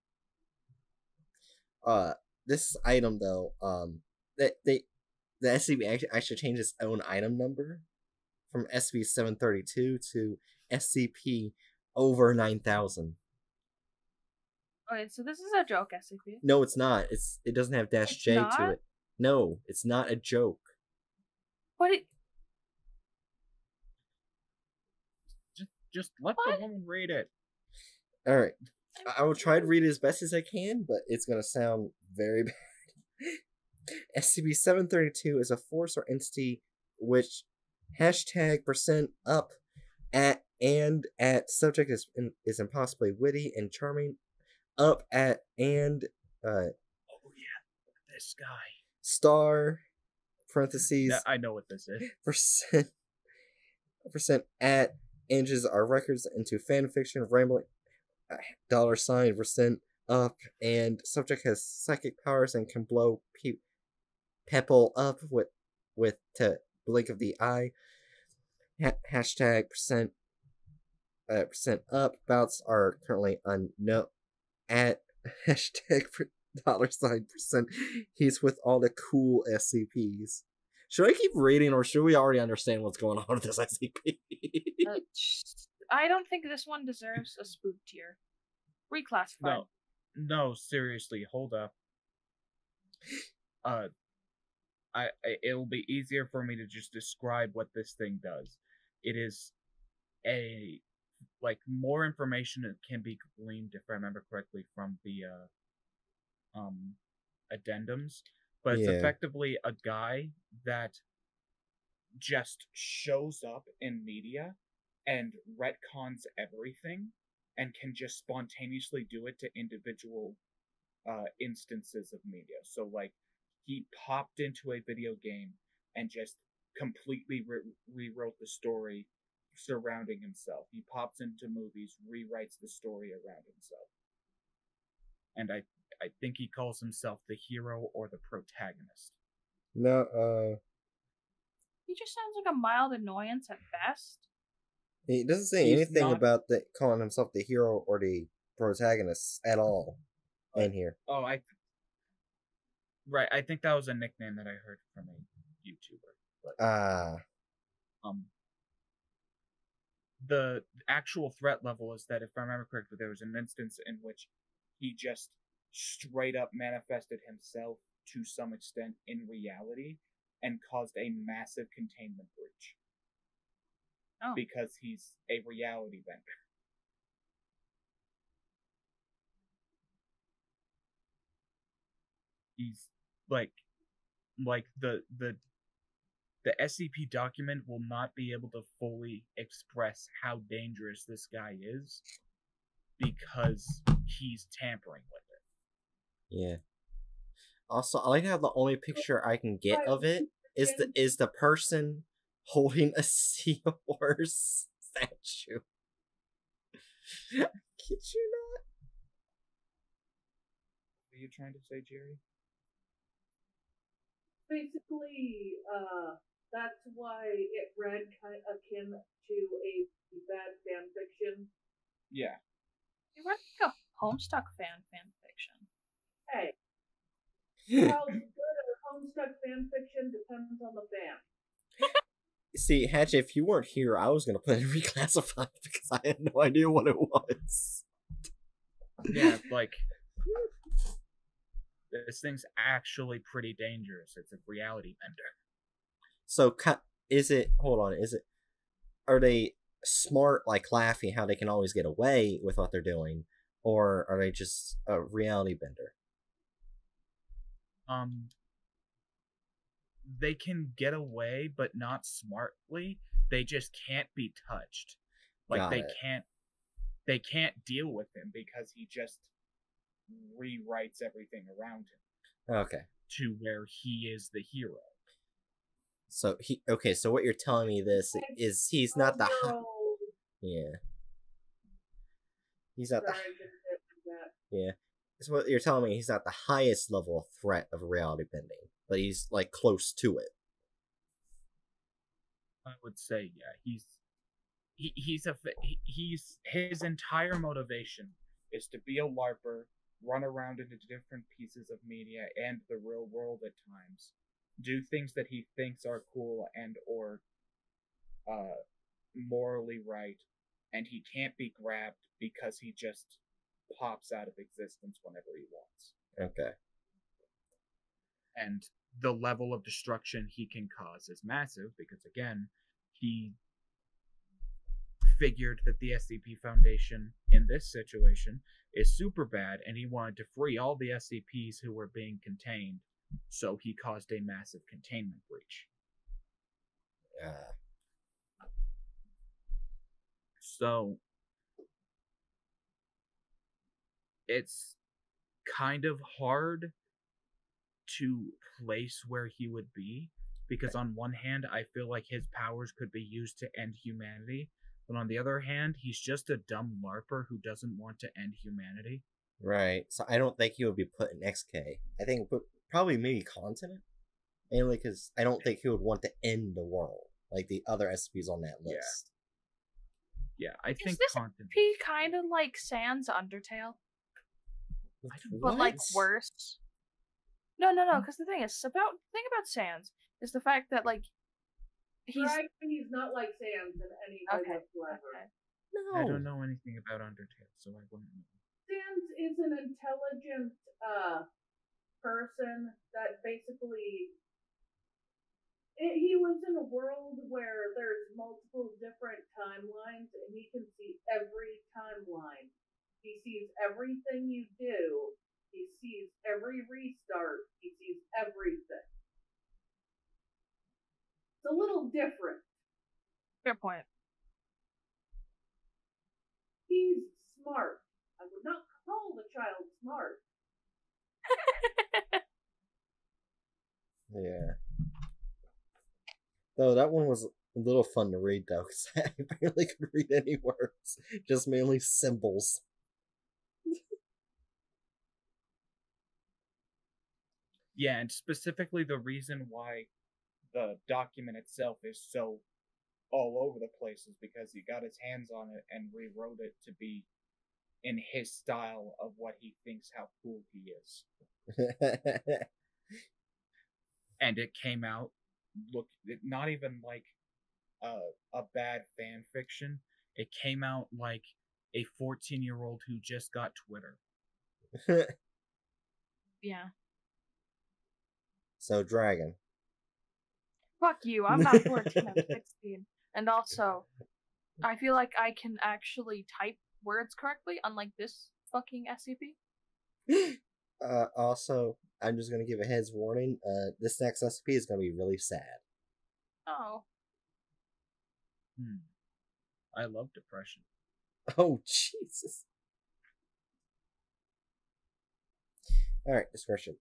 uh this item though, um they they the SCP actually, actually changed its own item number from SCP seven thirty two to SCP over nine thousand. Okay, so this is a joke SCP. No, it's not. It's it doesn't have dash It's J to it. No, it's not a joke. What? it Just just let What? the woman read it. All right. I- I will try to read it as best as I can, but it's gonna sound very bad. SCP-732 is a force or entity which hashtag percent up at and at subject is is impossibly witty and charming. Up at and uh Oh yeah, look at this guy. star parentheses Yeah, I know what this is. percent percent at inches our records into fan fiction rambling uh, dollar sign percent up and subject has psychic powers and can blow pe- pebble up with with to blink of the eye ha- hashtag percent uh, percent up bouts are currently unknown at hashtag dollar sign percent he's with all the cool scps should I keep reading, or should we already understand what's going on with this SCP? uh, I don't think this one deserves a spook tier. Reclassified. No, no, seriously, hold up. Uh, I, I it'll be easier for me to just describe what this thing does. It is a like more information can be gleaned, if I remember correctly, from the uh, um addendums. But it's Yeah. effectively a guy that just shows up in media and retcons everything and can just spontaneously do it to individual uh, instances of media. So, like, he popped into a video game and just completely re- rewrote the story surrounding himself. He pops into movies, rewrites the story around himself. And I, I think he calls himself the hero or the protagonist. no, uh, He just sounds like a mild annoyance at best. he doesn't say He's anything not- about the calling himself the hero or the protagonist at all in here. Oh, I. Right, I think that was a nickname that I heard from a YouTuber. But Ah, um the actual threat level is that if I remember correctly, there was an instance in which he just straight up manifested himself to some extent in reality and caused a massive containment breach. Oh. Because he's a reality bender. He's like like the the the SCP document will not be able to fully express how dangerous this guy is because he's tampering with it. Yeah. Also, I like how the only picture I can get of it is the is the person holding a seahorse statue. Kid you not? What are you trying to say, Jiri? Basically, uh, that's why it read kind of akin to a bad fan fiction. Yeah. You read like a Homestuck fan fan fiction. Hey, how good a Homestuck fan fiction depends on the fan. See, Hatch, if you weren't here, I was gonna put it reclassified because I had no idea what it was. Yeah, like this thing's actually pretty dangerous. It's a reality bender. So, cut. is it? Hold on, is it? Are they smart, like Laffy, how they can always get away with what they're doing, or are they just a reality bender? Um they can get away but not smartly. They just can't be touched. Like Got they it. can't they can't deal with him because he just rewrites everything around him Okay, to where he is the hero. So he. Okay, so what you're telling me this is he's not the. Hi- yeah. He's not the. sorry, I didn't get. So what you're telling me he's not the highest level of threat of reality bending, but he's like close to it. I would say, yeah, he's he, he's a he- he's his entire motivation is to be a larper, run around into different pieces of media and the real world at times, do things that he thinks are cool and or uh morally right, and he can't be grabbed because he just pops out of existence whenever he wants. Okay. and the level of destruction he can cause is massive because again he figured that the SCP Foundation in this situation is super bad and he wanted to free all the SCPs who were being contained so he caused a massive containment breach Uh, so it's kind of hard to place where he would be because on one hand I feel like his powers could be used to end humanity but on the other hand he's just a dumb larper who doesn't want to end humanity right. So I don't think he would be put in XK. I think put, probably maybe continent, mainly because I don't think he would want to end the world like the other SCPs on that list. yeah I think this continent He kind of like Sans Undertale, I but like worse. No, no, no. Because the thing is about the thing about Sans is the fact that like he's Right, he's not like Sans in any way Okay, whatsoever. okay. No. I don't know anything about Undertale so I wouldn't know Sans is an intelligent uh person that basically it, he was in a world where there's multiple different timelines and he can see every timeline. He sees everything you do. He sees every restart. He sees everything. It's a little different. fair point. He's smart. I would not call the child smart. Yeah. Though that one was a little fun to read though, because I barely could read any words, just mainly symbols. Yeah, and specifically the reason why the document itself is so all over the place is because he got his hands on it and rewrote it to be in his style of what he thinks how cool he is. And it came out look not even like a a bad fan fiction. It came out like a 14-year-old who just got Twitter. Yeah. so dragon. Fuck you. I'm not 14. I'm 16. And also, I feel like I can actually type words correctly, unlike this fucking SCP. Uh, also, I'm just gonna give a heads warning. Uh, this next SCP is gonna be really sad. Oh. Hmm. I love depression. Oh, Jesus. Alright, description.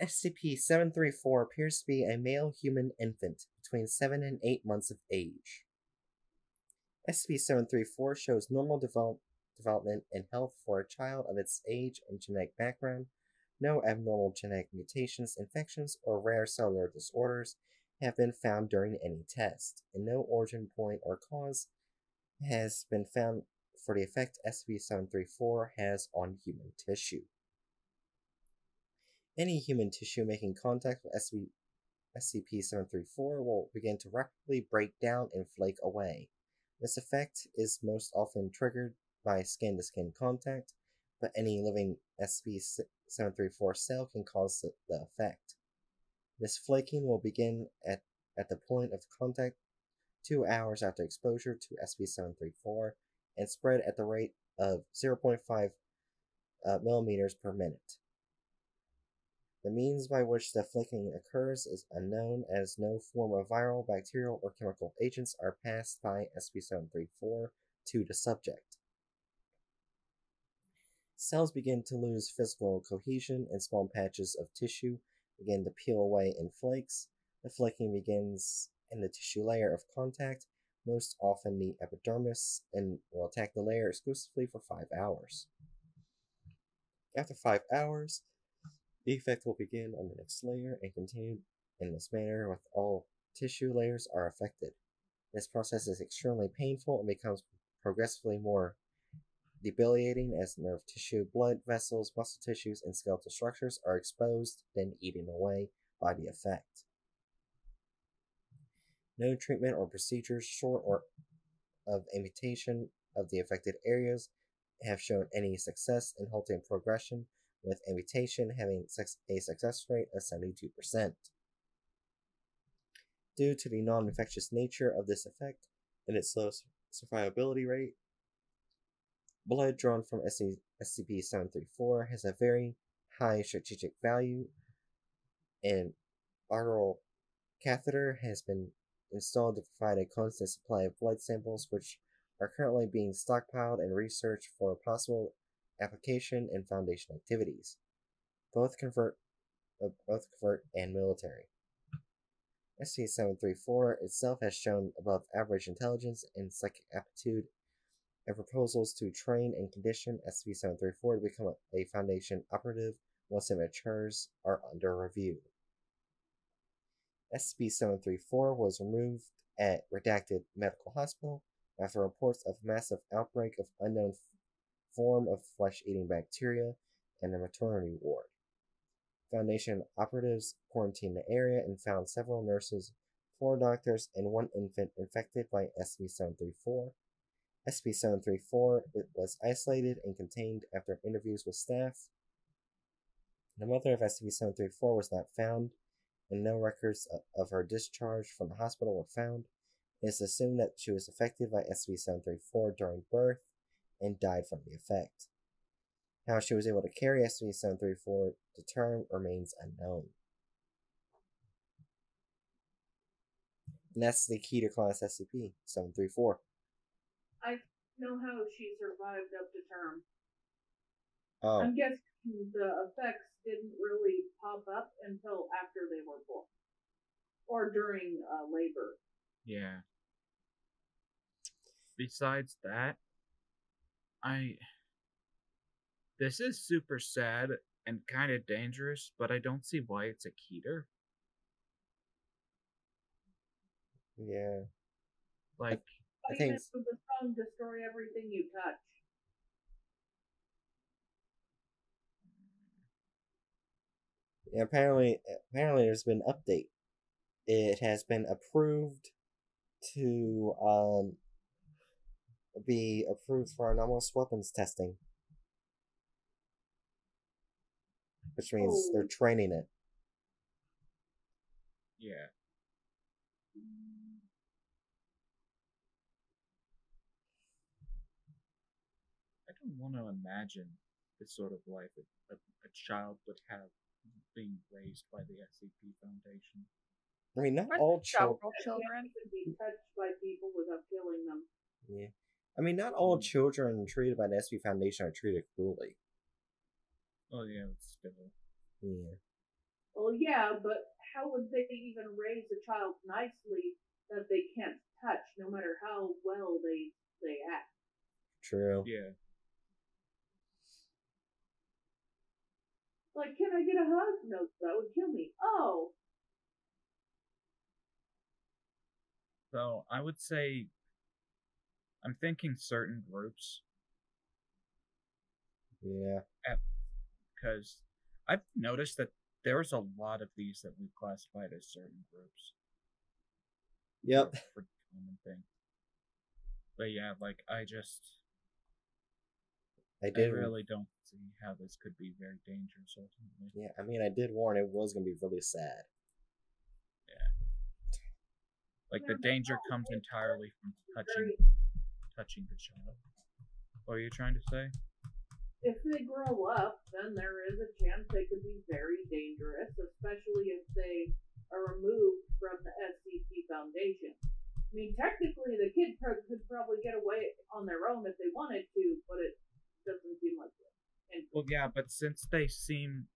SCP 734 appears to be a male human infant between 7 and 8 months of age. SCP 734 shows normal develop- development and health for a child of its age and genetic background. No abnormal genetic mutations, infections, or rare cellular disorders have been found during any test, and no origin point or cause has been found for the effect SCP 734 has on human tissue. Any human tissue making contact with SCP, SCP-734 will begin to rapidly break down and flake away. This effect is most often triggered by skin-to-skin contact, but any living SCP-734 cell can cause the, effect. This flaking will begin at, at the point of contact two hours after exposure to SCP-734 and spread at the rate of 0.5 uh, millimeters per minute. The means by which the flaking occurs is unknown, as no form of viral, bacterial, or chemical agents are passed by SCP-734 to the subject. Cells begin to lose physical cohesion, and small patches of tissue begin to peel away in flakes. The flaking begins in the tissue layer of contact, most often the epidermis, and will attack the layer exclusively for 5 hours. After 5 hours, the effect will begin on the next layer and continue in this manner with all tissue layers are affected. This process is extremely painful and becomes progressively more debilitating as nerve tissue, blood vessels, muscle tissues, and skeletal structures are exposed, then eaten away by the effect. No treatment or procedures short or of amputation of the affected areas have shown any success in halting progression, with amputation having a success rate of 72%. Due to the non infectious nature of this effect and its low survivability rate, blood drawn from SCP 734 has a very high strategic value, and arterial catheter has been installed to provide a constant supply of blood samples, which are currently being stockpiled and researched for possible application and foundation activities, both convert, uh, both covert and military. SCP-734 itself has shown above average intelligence and psychic aptitude, and proposals to train and condition SCP-734 to become a, Foundation operative once it matures are under review. SCP-734 was removed at Redacted Medical Hospital after reports of massive outbreak of unknown form of flesh-eating bacteria in a maternity ward. Foundation operatives quarantined the area and found several nurses, four doctors, and one infant infected by SCP-734. SCP-734 was isolated and contained after interviews with staff. The mother of SCP-734 was not found, and no records of her discharge from the hospital were found. It is assumed that she was affected by SCP-734 during birth and died from the effect. How she was able to carry SCP-734 to term remains unknown. And that's the key to class SCP-734. I know how she survived up to term. Oh, I'm guessing the effects didn't really pop up until after they were born or during uh, labor. Yeah. Besides that, I. This is super sad and kind of dangerous, but I don't see why it's a keter. yeah. Like, I I think- think the song destroy everything you touch. Yeah, apparently, apparently, there's been an update. It has been approved to um be approved for anomalous weapons testing, which means they're Oh. training it. yeah. I don't want to imagine the sort of life a, a, a child would have being raised by the SCP Foundation. I mean, not Aren't all children. children? Can be touched by people without killing them. Yeah. I mean, not all mm. children treated by the SCP Foundation are treated cruelly. Oh yeah, it's still. Yeah. Well, yeah, but how would they even raise a child nicely that they can't touch, no matter how well they they act? True. Yeah. Like, can I get a hug? No, that would kill me. Oh, So I would say I'm thinking certain groups Yeah. because I've noticed that there's a lot of these that we've classified as certain groups. Yep. common thing. But yeah, like I just I I did. really don't see how this could be very dangerous ultimately. Yeah. I mean, I did warn it was gonna be really sad. Yeah. Like the danger comes entirely from touching touching the child. What are you trying to say? if they grow up, then there is a chance they could be very dangerous, especially if they are removed from the SCP Foundation. I mean, technically, the kid could probably get away on their own if they wanted to, but it doesn't seem like it. Well, yeah, but since they seem,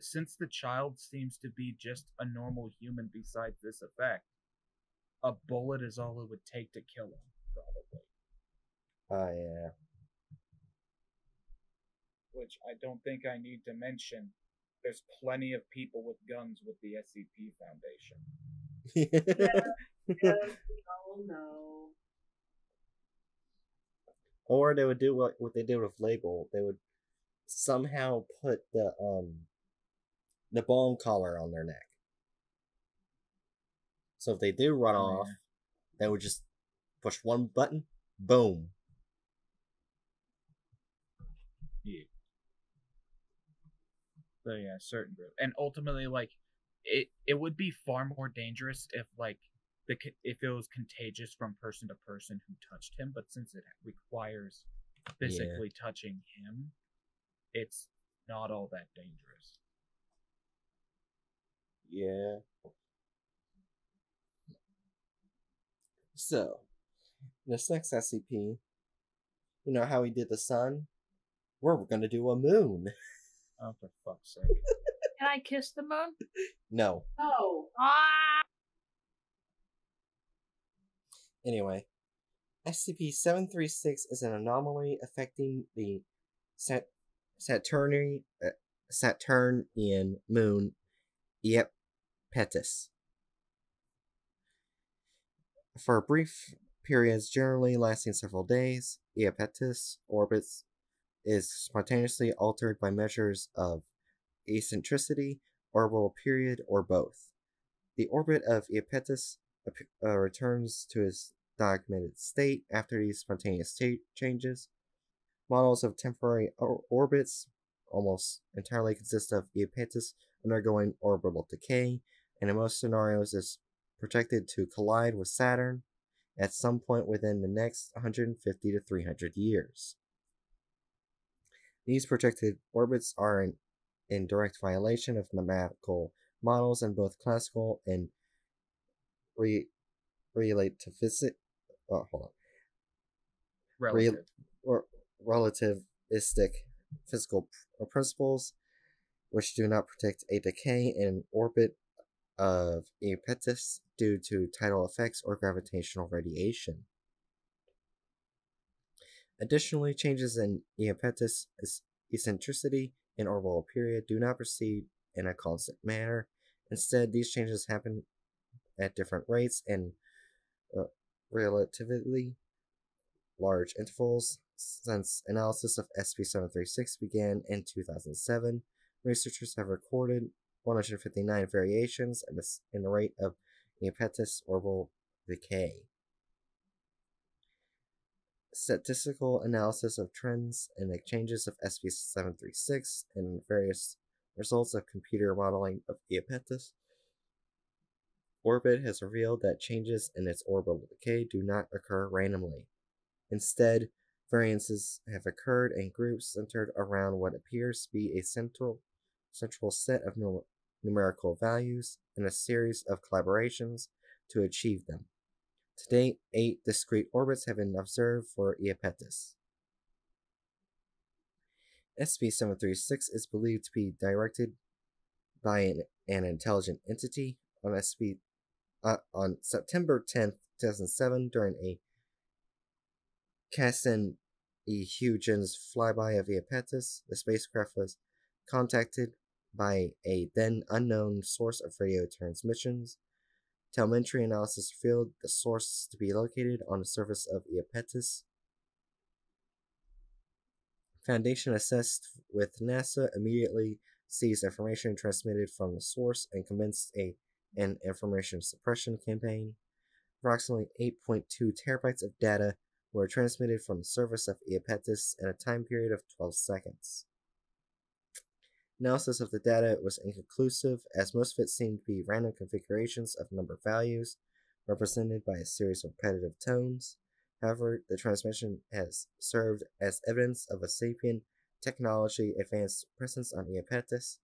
since the child seems to be just a normal human besides this effect, a bullet is all it would take to kill him, probably. Oh yeah. Which I don't think I need to mention. There's plenty of people with guns with the SCP Foundation. yes, we all know. or they would do what what they did with label. They would somehow put the um the bomb collar on their neck. So if they do run Oh, off, yeah. they would just push one button, boom. Yeah. So yeah, certain group, and ultimately, like, it it would be far more dangerous if like the if it was contagious from person to person who touched him, but since it requires physically touching him, it's not all that dangerous. Yeah. So, this next SCP, you know how we did the sun? We're gonna do a moon. Oh, for fuck's sake! Can I kiss the moon? No. No, Ah! Anyway, SCP 736 is an anomaly affecting the Sat- Saturni- uh, Saturnian moon Iapetus. For brief periods, generally lasting several days, Iapetus orbits is spontaneously altered by measures of eccentricity, orbital period, or both. The orbit of Iapetus uh, returns to its documented state after these spontaneous sta- changes. Models of temporary or- orbits almost entirely consist of Iapetus undergoing orbital decay, and in most scenarios is projected to collide with Saturn at some point within the next 150 to 300 years. These projected orbits are in, in direct violation of mathematical models in both classical and re- relativistic oh, hold on. Relative. or relativistic physical uh, principles, which do not predict a decay in orbit of Iapetus due to tidal effects or gravitational radiation. Additionally, changes in Iapetus' eccentricity and orbital period do not proceed in a constant manner. Instead, these changes happen at different rates and uh, relatively large intervals. Since analysis of SCP-736 began in 2007, researchers have recorded 159 variations in the, rate of Iapetus orbital decay. Statistical analysis of trends and the changes of SCP-736 and various results of computer modeling of Iapetus orbit has revealed that changes in its orbital decay do not occur randomly. Instead, variances have occurred in groups centered around what appears to be a central central set of numerical values, and a series of collaborations to achieve them. To date, eight discrete orbits have been observed for Iapetus. SCP-736 is believed to be directed by an, an intelligent entity on SCP uh, on September 10, 2007 during a Cassin E. Huygens flyby of Iapetus. The spacecraft was contacted by a then unknown source of radio transmissions. Telemetry analysis revealed the source to be located on the surface of Iapetus. Foundation assessed with NASA immediately seized information transmitted from the source and commenced a an information suppression campaign. Approximately 8.2 terabytes of data were transmitted from the surface of Iapetus in a time period of 12 seconds. Analysis of the data was inconclusive, as most of it seemed to be random configurations of number values, represented by a series of repetitive tones. However, the transmission has served as evidence of a sapient technology advanced presence on Iapetus.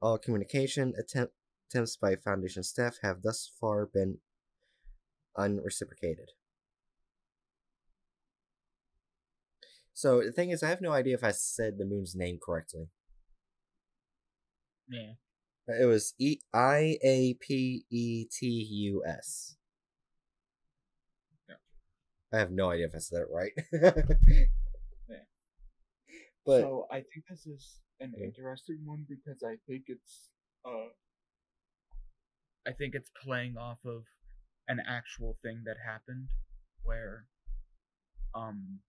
All communication attempt, attempts by Foundation staff have thus far been unreciprocated. So the thing is, I have no idea if I said the moon's name correctly. Yeah. It was E I A P E T U S. Yeah. I have no idea if I said it right. Yeah. But so I think this is an Yeah. interesting one because I think it's uh I think it's playing off of an actual thing that happened where um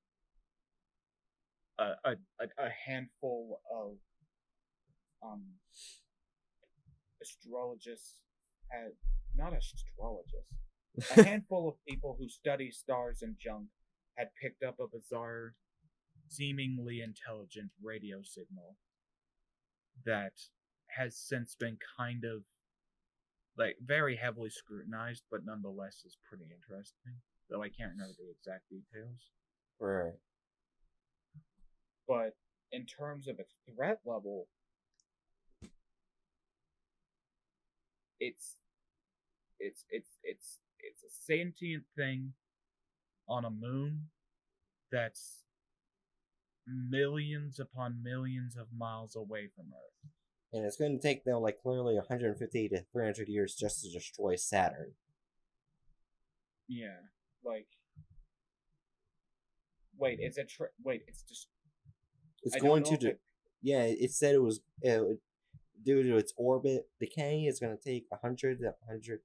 a, a, a handful of um astrologists had not astrologists a handful of people who study stars and junk had picked up a bizarre, seemingly intelligent radio signal that has since been kind of like very heavily scrutinized, but nonetheless is pretty interesting. Though I can't remember the exact details. right. But in terms of its threat level, it's it's it's it's it's a sentient thing on a moon that's millions upon millions of miles away from Earth. And it's going to take them like literally 150 to 300 years just to destroy Saturn. Yeah, like wait, mm-hmm. is it tr- wait, it's just It's I going to, de- it- yeah. It said it was it due to its orbit decay. It's going to take 100 to 100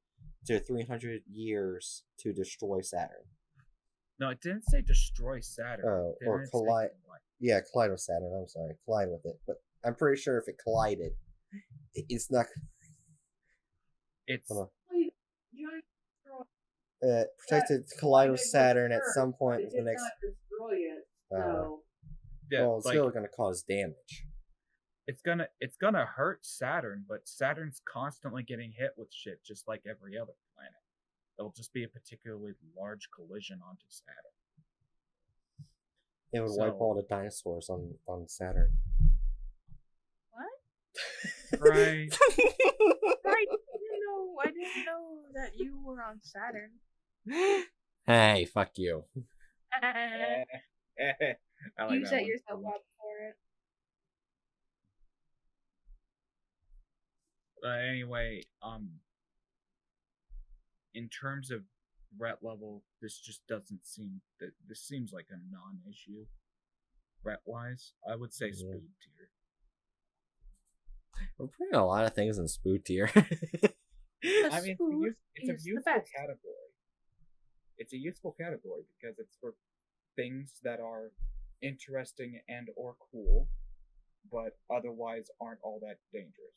to 300 years to destroy Saturn. no, it didn't say destroy Saturn. Oh, It or collide. collide. Yeah, collide with Saturn. I'm sorry, collide with it. But I'm pretty sure if it collided, it's not It's Hold Giant asteroid, uh, projected to collide with Saturn at some point in the next. not destroy it. Uh, yeah, well, it's like, still going to cause damage. It's gonna it's gonna hurt Saturn, but Saturn's constantly getting hit with shit just like every other planet. It'll just be a particularly large collision onto Saturn. It would wipe So- all the dinosaurs on on Saturn. What? Right. Right. I didn't know. I didn't know that you were on Saturn. hey, fuck you. I like you that set one. yourself up for it. But anyway, um, in terms of threat level, this just doesn't seem that this seems like a non-issue. Threat wise, I would say Yeah. speed tier. We're putting a lot of things in spook tier. I mean, it's a, it's a useful category. It's a useful category because it's for things that are interesting and or cool, but otherwise aren't all that dangerous.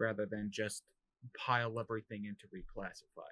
Rather than just pile everything into reclassify.